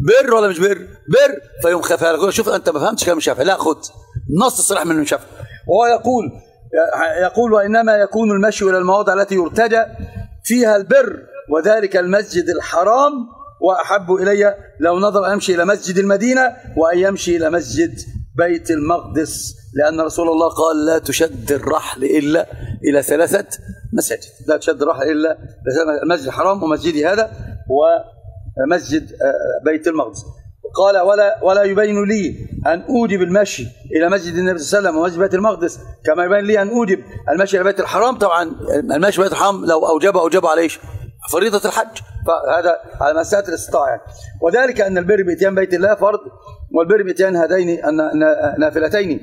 بر ولا مش بر؟ بر. فيوم خفها لك شوف أنت ما فهمتش كلام الشافعي. لا خد نص صريح من الشافعي. وهو يقول يقول وإنما يكون المشي إلى المواضع التي يرتجى فيها البر وذلك المسجد الحرام وأحب إلي لو نظر أن يمشي إلى مسجد المدينة وأن يمشي إلى مسجد بيت المقدس لأن رسول الله قال لا تشد الرحل إلا إلى ثلاثة مساجد لا تشد الرحل إلا المسجد الحرام ومسجدي هذا ومسجد آه، بيت المقدس. قال ولا ولا يبين لي أن أوجب المشي إلى مسجد النبي صلى الله عليه وسلم ومسجد بيت المقدس. كما يبين لي أن أوجب المشي إلى بيت الحرام. طبعا المشي بيت الحرام لو اوجب اوجب عليه فريضة الحج. فهذا على مساله الاستطاعة. يعني. وذلك أن البر باتيان بيت الله فرض والبر باتيان هذين نافلتين.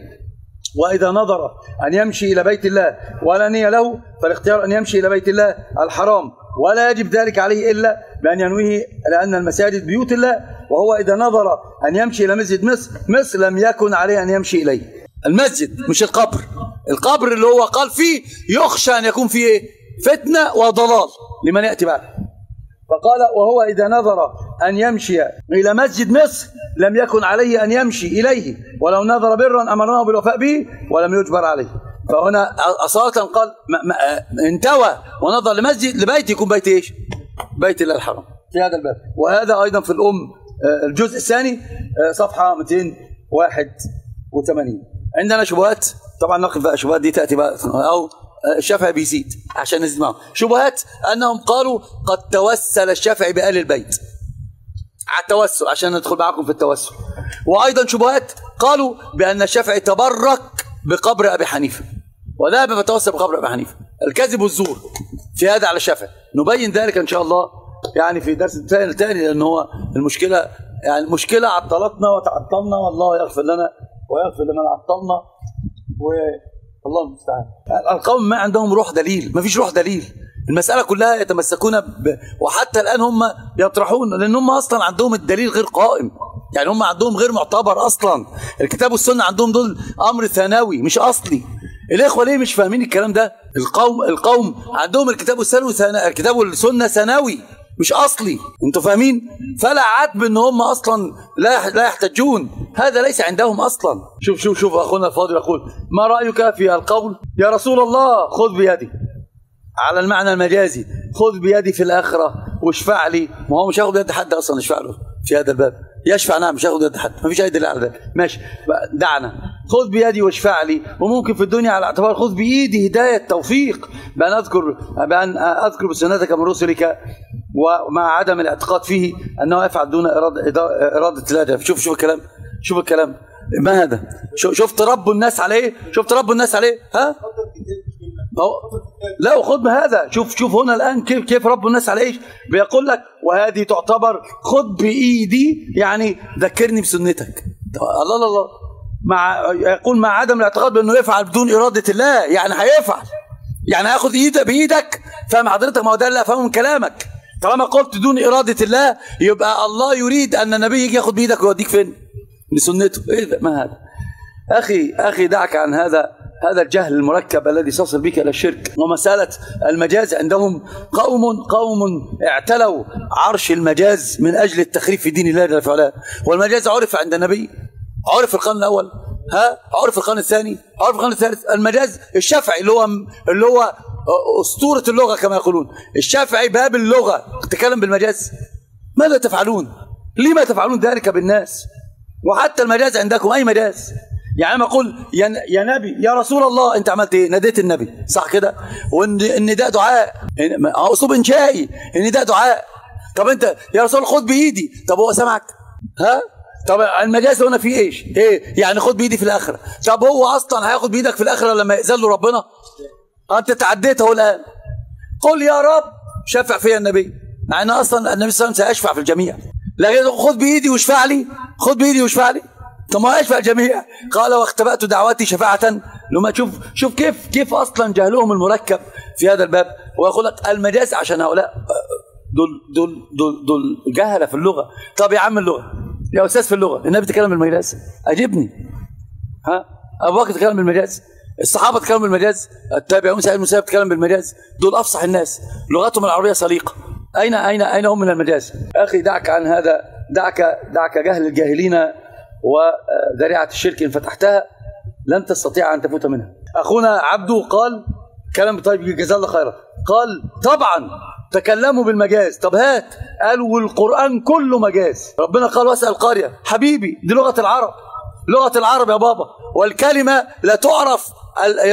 وإذا نظر أن يمشي إلى بيت الله ولا نية له فالاختيار أن يمشي إلى بيت الله الحرام. ولا يجب ذلك عليه إلا بأن ينويه لأن المساجد بيوت الله. وهو إذا نظر أن يمشي إلى مسجد مصر مصر لم يكن عليه أن يمشي إليه. المسجد مش القبر. القبر اللي هو قال فيه يخشى أن يكون فيه؟ فتنة وضلال. لمن يأتي بعد؟ فقال وهو إذا نظر أن يمشي إلى مسجد مصر لم يكن عليه أن يمشي إليه ولو نظر برا أمرناه بالوفاء به ولم يجبر عليه. فهنا أصالة قال ما ما انتوى ونظر لمسجد لبيت يكون بيت إيش؟ بيت الله الحرام. في هذا الباب. وهذا أيضا في الأم آه، الجزء الثاني آه، صفحة 281 عندنا شبهات؟ طبعا نقف بقى شبهات دي تأتي بقى أو الشافعي بيزيد عشان نزيد معهم شبهات أنهم قالوا قد توسل الشافعي بآل البيت. على التوسل عشان ندخل معاكم في التوسل. وأيضا شبهات قالوا بأن الشافعي تبرك بقبر أبي حنيفة. وذهب فتوسل بقبر أبي حنيفة. الكذب والزور في هذا على الشافعي. نبين ذلك إن شاء الله يعني في درس ثاني ثاني لأن هو المشكلة يعني المشكلة عطلتنا وتعطلنا والله يغفر لنا ويغفر لمن عطلنا. والله المستعان. القوم ما عندهم روح دليل ما فيش روح دليل. المسألة كلها يتمسكون ب... وحتى الآن هم يطرحون لأن هم أصلا عندهم الدليل غير قائم. يعني هم عندهم غير معتبر أصلا. الكتاب والسنة عندهم دول أمر ثانوي مش أصلي. الإخوة ليه مش فاهمين الكلام ده؟ القوم القوم عندهم الكتاب والسنة. الكتاب والسنة ثانوي. مش أصلي. أنتوا فاهمين؟ فلا عتب إن هم أصلا لا لا يحتجون. هذا ليس عندهم أصلا. شوف شوف شوف أخونا الفاضل يقول ما رأيك في القول؟ يا رسول الله خذ بيدي. على المعنى المجازي خذ بيدي في الآخرة واشفع لي. ما هو مش هياخد بيد حد أصلا يشفع له في هذا الباب. يشفع نعم مش هياخد بيد حد. ما فيش أي دليل على ذلك. ماشي. دعنا. خذ بيدي واشفع لي. وممكن في الدنيا على اعتبار خذ بإيدي هداية توفيق بأن أذكر بأن أذكر بسنتك من رسلك ومع عدم الاعتقاد فيه أنه يفعل دون إرادة, إرادة الله شوف شوف الكلام شوف الكلام. ما هذا؟ شفت رب الناس عليه؟ شفت رب الناس عليه؟ ها؟ لا خذ بهذا شوف شوف هنا الآن كيف كيف رب الناس على إيش؟ بيقول لك وهذه تعتبر خذ بإيدي يعني ذكرني بسنتك. الله الله الله. مع يقول مع عدم الاعتقاد بأنه يفعل بدون إرادة الله يعني هيفعل. يعني هياخذ إيدك بإيدك. فاهم حضرتك؟ ما هو ده اللي أفهمه من كلامك. طالما قلت دون إرادة الله يبقى الله يريد أن النبي يجي ياخذ بإيدك ويوديك فين؟ بسنته إيه ده؟ ما هذا؟ أخي أخي دعك عن هذا هذا الجهل المركب الذي سيصل بك إلى الشرك. ومسألة المجاز عندهم قوم قوم اعتلوا عرش المجاز من أجل التخريف في دين الله جل وعلا. والمجاز عرف عند النبي. عرف القرن الأول ها؟ عرف القرن الثاني عرف القرن الثالث. المجاز الشافعي اللي هو اللي هو أسطورة اللغة كما يقولون. الشافعي باب اللغة. تكلم بالمجاز؟ ماذا تفعلون؟ لما تفعلون ذلك بالناس؟ وحتى المجاز عندكم أي مجاز؟ يعني أنا أقول يا يا نبي يا رسول الله أنت عملت إيه؟ ناديت النبي صح كده؟ وان ده دعاء. اسلوب إنشائي إن ده دعاء. طب أنت يا رسول خد بإيدي. طب هو سمعك ها؟ طب المجاز هنا فيه إيش؟ إيه؟ يعني خد بإيدي في الآخرة. طب هو أصلا هياخد بإيدك في الآخرة لما يأذن له ربنا؟ أنت تعديت أهو الآن. قل يا رب شفع فيا النبي. مع إن أصلا النبي صلى الله عليه وسلم سيشفع في الجميع. لكن خد بإيدي واشفع لي. خد بإيدي واشفع لي. طب ما يشفع الجميع. قال واختبأت دعواتي شفاعة. لما تشوف شوف كيف كيف أصلا جهلهم المركب في هذا الباب. ويقول لك المجاز عشان هؤلاء دول دول دول دول جهلة في اللغة. طب يا عم اللغة. يا أستاذ في اللغة النبي تكلم بالمجاز اجبني ها؟ أبو بكر تكلم بالمجاز الصحابة تكلموا بالمجاز التابعون سعيد المسيب تكلم بالمجاز دول أفصح الناس. لغتهم العربية سليقه اين اين أين هم من المجاز؟ أخي دعك عن هذا. دعك دعك جهل الجاهلين وذريعة الشرك إن فتحتها. لن تستطيع أن تفوت منها. أخونا عبده قال كلام طيب جزاه الله خيرا. قال طبعا تكلموا بالمجاز. طب هات قال والقرآن كله مجاز. ربنا قال واسأل قرية حبيبي دي لغة العرب. لغة العرب يا بابا. والكلمة لا تعرف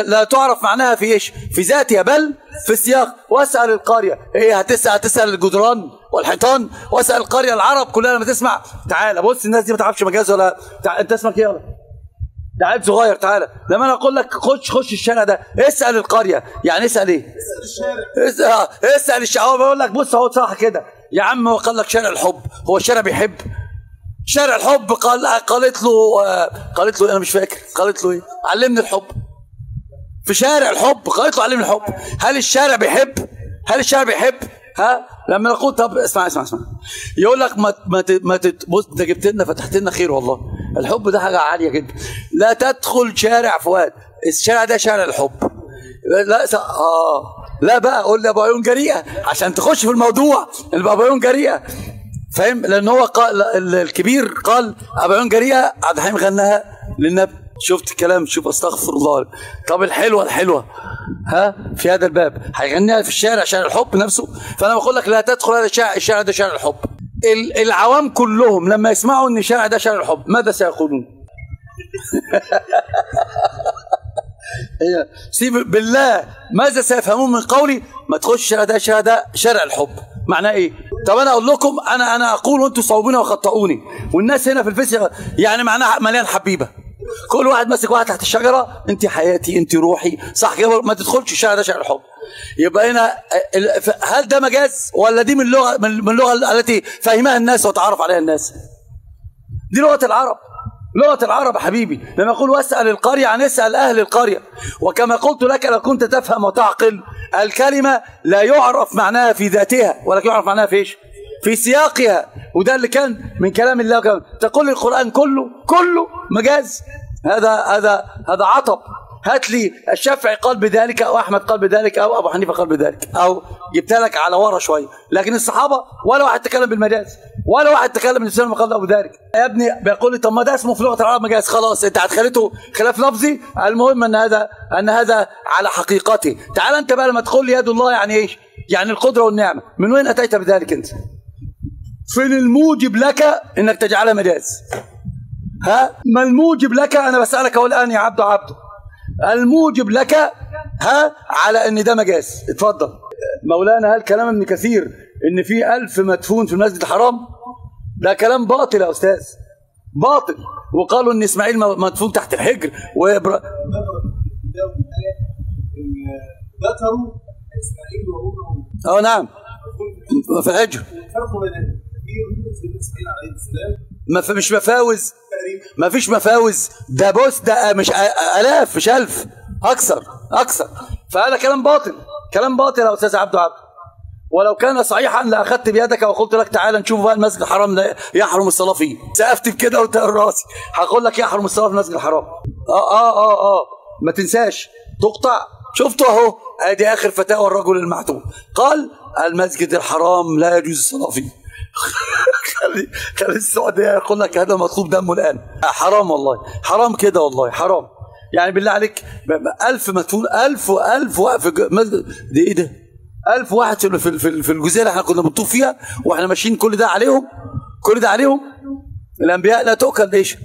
لا تعرف معناها في إيش؟ في ذاتها بل في السياق. واسأل القرية. إيه هتسأل هتسأل الجدران والحيطان؟ واسأل القرية العرب كلها لما تسمع. تعالى بص الناس دي ما تعرفش مجاز ولا. أنت اسمك إيه ده عيل صغير تعالى لما أنا أقول لك خش خش الشارع ده اسأل القرية. يعني اسأل إيه؟ اسأل آه، اسأل الشارع. هو بيقول لك بص اهو صح كده. يا عم هو قال لك شارع الحب. هو الشارع بيحب. شارع الحب قال قالت له آه، قالت له أنا مش فاكر. قالت له إيه؟ علمني الحب. في شارع الحب. قالت له علمني الحب. هل الشارع بيحب؟ هل الشارع بيحب؟ ها؟ لما نقول طب اسمع اسمع اسمع. يقول لك ما ما ما بص أنت جبت لنا فتحت لنا خير والله. الحب ده حاجة عالية جدا. لا تدخل شارع فؤاد. الشارع ده شارع الحب. لا س... آه. لا بقى قول لي ابو عيون جريئة عشان تخش في الموضوع. ابو عيون جريئة. فاهم؟ لأن هو قال ال- الكبير قال ابو عيون جريئة عبد الحليم غناها للنبي. شفت الكلام؟ شوف أستغفر الله. طب الحلوة الحلوة. ها؟ في هذا الباب. هيغنيها في الشارع شارع الحب نفسه. فأنا بقول لك لا تدخل هذا الشارع. الشارع ده شارع الحب. ال- العوام كلهم لما يسمعوا إن الشارع ده شارع الحب ماذا سيقولون؟ سيب بالله ماذا سيفهمون من قولي؟ ما تخش الشارع ده الشارع ده شارع الحب. معناه إيه؟ طب أنا أقول لكم أنا أنا أقول وأنتم صوبوني وخطئوني والناس هنا في الفيس يعني معناها مليان حبيبة. كل واحد ماسك واحد تحت الشجرة انت حياتي انت روحي. صح كده؟ ما تدخلش الشارع ده شارع الحب. يبقى هنا هل ده مجاز؟ ولا دي من اللغة من اللغة التي فهمها الناس وتعرف عليها الناس؟ دي لغة العرب. لغة العرب يا حبيبي. لما يقول واسأل القرية عن اسأل أهل القرية. وكما قلت لك لو كنت تفهم وتعقل الكلمة لا يعرف معناها في ذاتها ولكن يعرف معناها في إيش؟ في سياقها. وده اللي كان من كلام الله تقول القرآن كله كله مجاز؟ هذا هذا هذا عطب. هات لي الشافعي قال بذلك أو أحمد قال بذلك أو أبو حنيفة قال بذلك أو جبت لك على ورا شوية لكن الصحابة ولا واحد تكلم بالمجاز ولا واحد تكلم الانسان قال أبو ذلك. يا ابني بيقول لي طب ما ده اسمه في لغة العرب مجاز. خلاص انت هتخليته خلاف لفظي. المهم أن هذا أن هذا على حقيقته. تعال أنت بقى لما تقول لي يد الله يعني إيش؟ يعني القدرة والنعمة. من وين أتيت بذلك أنت؟ فين الموجب لك إنك تجعلها مجاز. ها؟ ما الموجب لك؟ أنا بسألك اهو الآن يا عبد عبد. الموجب لك ها على إن ده مجاز. اتفضل. مولانا هل كلام ابن كثير إن في ألف مدفون في المسجد الحرام؟ ده كلام باطل يا أستاذ. باطل. وقالوا إن إسماعيل مدفون تحت الحجر وإبرا... ذكروا إسماعيل وأمه آه نعم. في الحجر. الفرق بين إسماعيل عليه السلام مش مفاوز. ما فيش مفاوز. ده بص ده مش آلاف مش ألف. أكثر أكثر. فهذا كلام باطل كلام باطل يا أستاذ عبد عبد ولو كان صحيحا لأخذت بيدك وقلت لك تعالى نشوف بقى المسجد الحرام يحرم الصلاة فيه. سقفت بكده وتقر راسي. هقول لك يحرم الصلاة في المسجد الحرام. آه آه آه آه. ما تنساش. تقطع. شفته أهو. أدي آخر فتاوى الرجل المعتوه قال المسجد الحرام لا يجوز الصلاة فيه. خلي السعوديه يقول لك هذا مطلوب دمه الان حرام والله حرام كده والله حرام يعني بالله عليك ألف مدفون ألف وألف مسجد ده إيه ده؟ ألف واحد في في في- الجزيرة اللي إحنا كنا بنطوف فيها وإحنا ماشيين كل ده عليهم كل ده عليهم الأنبياء لا تؤكل ليش؟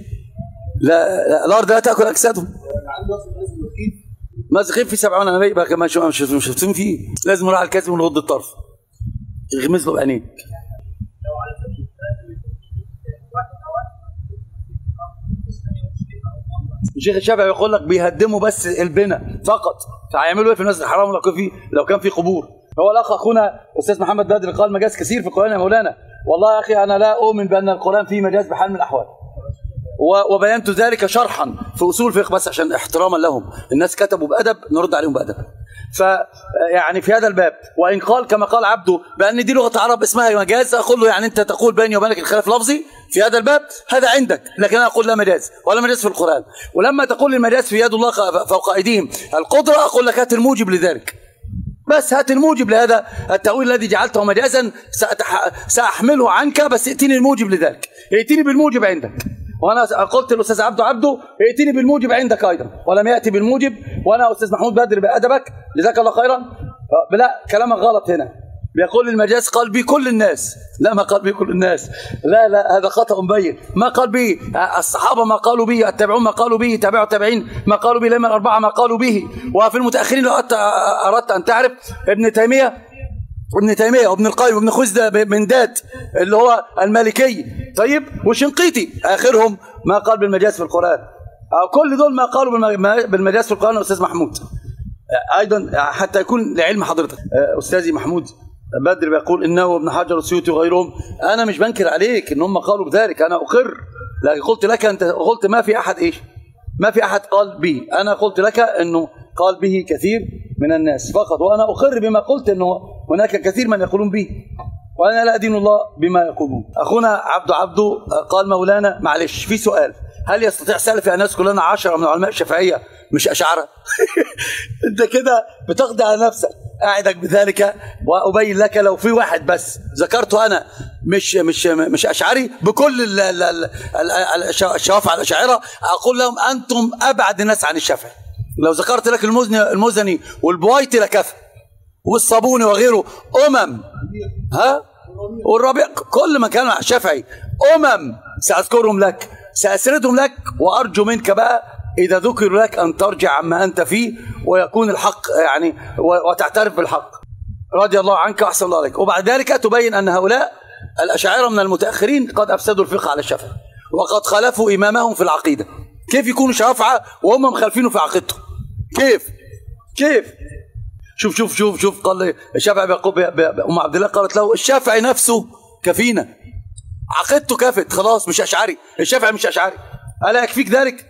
لا, لا الأرض لا تأكل أجسادهم مسخين في سبعون نبي بقى كمان شو مش شفتهم فيه لازم نراعي الكذب ونغض الطرف يغمز له بعينيك الشيخ الشافعي يقول لك بيهدموا بس البناء فقط. فهيعملوا إيه في المسجد الحرام لو كان في لو كان في قبور؟ هو الأخ أخونا أستاذ محمد بدر قال مجاز كثير في القران يا مولانا. والله يا أخي أنا لا أؤمن بأن القرآن فيه مجاز بحال من الأحوال. وبينت ذلك شرحا في أصول فقه بس عشان احتراما لهم. الناس كتبوا بأدب نرد عليهم بأدب. ف يعني في هذا الباب. وإن قال كما قال عبده بأن دي لغة العرب اسمها مجاز أقول له يعني أنت تقول بيني وبينك الخلاف لفظي في هذا الباب هذا عندك لكن أنا أقول لا مجاز ولا مجاز في القرآن. ولما تقول المجاز في يد الله فوق أيديهم القدرة أقول لك هات الموجب لذلك. بس هات الموجب لهذا التأويل الذي جعلته مجازا. سأحمله عنك بس ائتني الموجب لذلك. ائتني بالموجب عندك. وأنا قلت للأستاذ عبده عبده ائتني بالموجب عندك أيضا ولم يأتي بالموجب وأنا أستاذ محمود بدر بأدبك جزاك الله خيرا. أه، لا كلامك غلط هنا. بيقول المجاز قال به كل الناس. لا ما قال به كل الناس. لا لا هذا خطأ مبين. ما قال به الصحابة ما قالوا به التابعون ما قالوا به تابع التابعين ما قالوا به الأئمة الأربعة ما قالوا به. وفي المتأخرين لو أردت أن تعرف ابن تيمية ابن تيمية وابن القيم وابن خزدة من داد اللي هو المالكي. طيب وشنقيطي آخرهم ما قال بالمجاز في القرآن. أو كل دول ما قالوا بالم- بالمجاز في القرآن أستاذ محمود. أيضا حتى يكون لعلم حضرتك. أستاذي محمود بدر بيقول إنه وابن حجر السيوطي وغيرهم. أنا مش بنكر عليك إن هم قالوا بذلك أنا أقر. لكن قلت لك أنت قلت ما في أحد إيش؟ ما في أحد قال به. أنا قلت لك إنه قال به كثير من الناس. فقط وأنا أقر بما قلت إنه هناك كثير من يقولون به وأنا لا أدين الله بما يقولون. أخونا عبد عبده قال مولانا معلش في سؤال. هل يستطيع سلف ان يذكر لنا عشرة من علماء الشافعية؟ مش اشاعره أنت كده على نفسك. أعدك بذلك وأبين لك لو في واحد بس ذكرته أنا مش مش مش أشعري بكل ال- ال- ال- ال- الش- الشوافع الاشاعره أقول لهم أنتم أبعد الناس عن الشافعي. لو ذكرت لك المزني المزني والبويطي لكفى. والصابوني وغيره. أمم. ها؟ والربيع. كل من كان مع الشافعي أمم. سأذكرهم لك. ساسردهم لك. وأرجو منك بقى إذا ذكر لك أن ترجع عما أنت فيه ويكون الحق يعني وتعترف بالحق. رضي الله عنك وأحسن الله عليك. وبعد ذلك تبين أن هؤلاء الأشاعرة من المتأخرين قد أفسدوا الفقه على الشافعي. وقد خالفوا إمامهم في العقيدة. كيف يكونوا شافعه وهم مخالفينه في عقيدته؟ كيف؟ كيف؟ شوف شوف شوف شوف قال لي الشافعي بيقول بي- بي- أم عبد الله قالت له الشافعي نفسه كفينا. عقيدته كفت خلاص مش أشعري. الشافعي مش أشعري. ألا يكفيك ذلك؟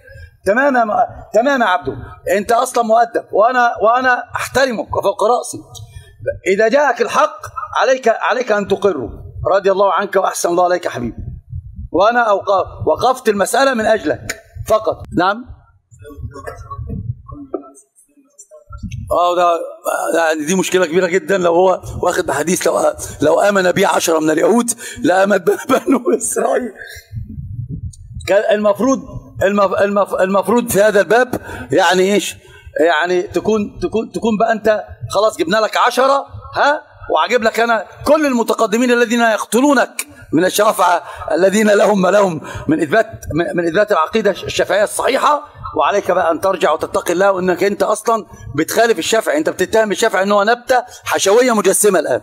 تمام يا تمام يا عبده أنت أصلا مؤدب وأنا وأنا أحترمك وفوق رأسي. إذا جاءك الحق عليك عليك أن تقره رضي الله عنك وأحسن الله عليك يا حبيبي. وأنا أوقف وقفت المسألة من أجلك. فقط. نعم؟ آه ده يعني دي مشكلة كبيرة جدا. لو هو واخد بحديث لو لو آمن به عشرة من اليهود لامن بنو إسرائيل. كان المفروض المف المف المفروض في هذا الباب يعني إيش؟ يعني تكون تكون تكون بقى أنت خلاص جبنا لك عشرة ها؟ وعجب لك أنا كل المتقدمين الذين يقتلونك من الشرفعة الذين لهم ما لهم من اثبات من إثبات العقيدة الشافعيه الصحيحة وعليك بقى أن ترجع وتتقي الله وإنك أنت أصلا بتخالف الشافعي. أنت بتتهم الشافعي إن هو نبتة حشوية مجسمة الآن.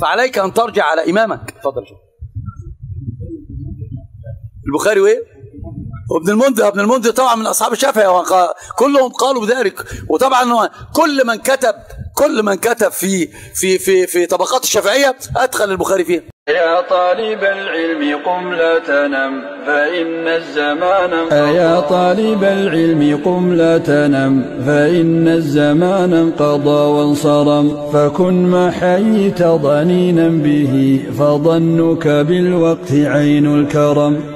فعليك أن ترجع على إمامك. اتفضل البخاري وإيه؟ وابن المنذر. ابن المنذر طبعا من أصحاب الشافعي. كلهم قالوا بذلك. وطبعا كل من كتب كل من كتب في في في في طبقات الشافعية أدخل البخاري فيها. يا طالب العلم قم لا تنم فإن الزمان أيا طالب العلم قم لا تنم فإن الزمان انقضى وانصرم. فكن ما حييت ضنينا به فظنك بالوقت عين الكرم.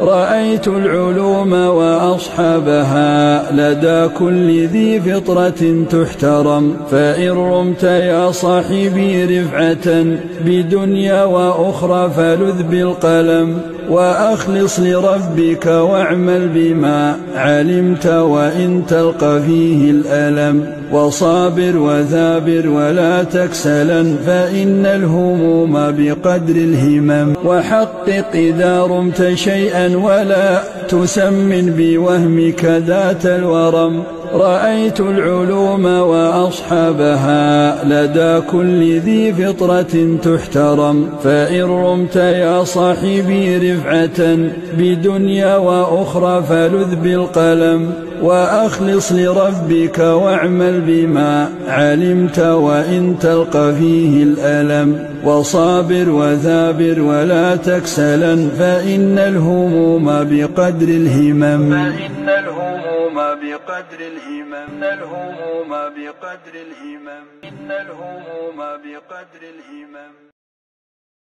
رأيت العلوم وأصحابها لدى كل ذي فطرة تحترم. فإن رمت يا صاحبي رفعة بدنيا وأخرى فلذ بالقلم وأخلص لربك واعمل بما علمت وإن تلقى فيه الألم. وصابر وثابر ولا تكسلا فإن الهموم بقدر الهمم. وحقق إذا رمت شيئا ولا تسمن بوهمك ذات الورم. رأيت العلوم وأصحابها لدى كل ذي فطرة تحترم. فإن رمت يا صاحبي رفعة بدنيا وأخرى فلذ بالقلم. وأخلص لربك واعمل بما علمت وإن تلقى فيه الألم وصابر وثابر ولا تكسلا فإن الهموم بقدر الهمم فإن بقدر الهمم إن الهموم بقدر الهمم إن الهموم بقدر الهمم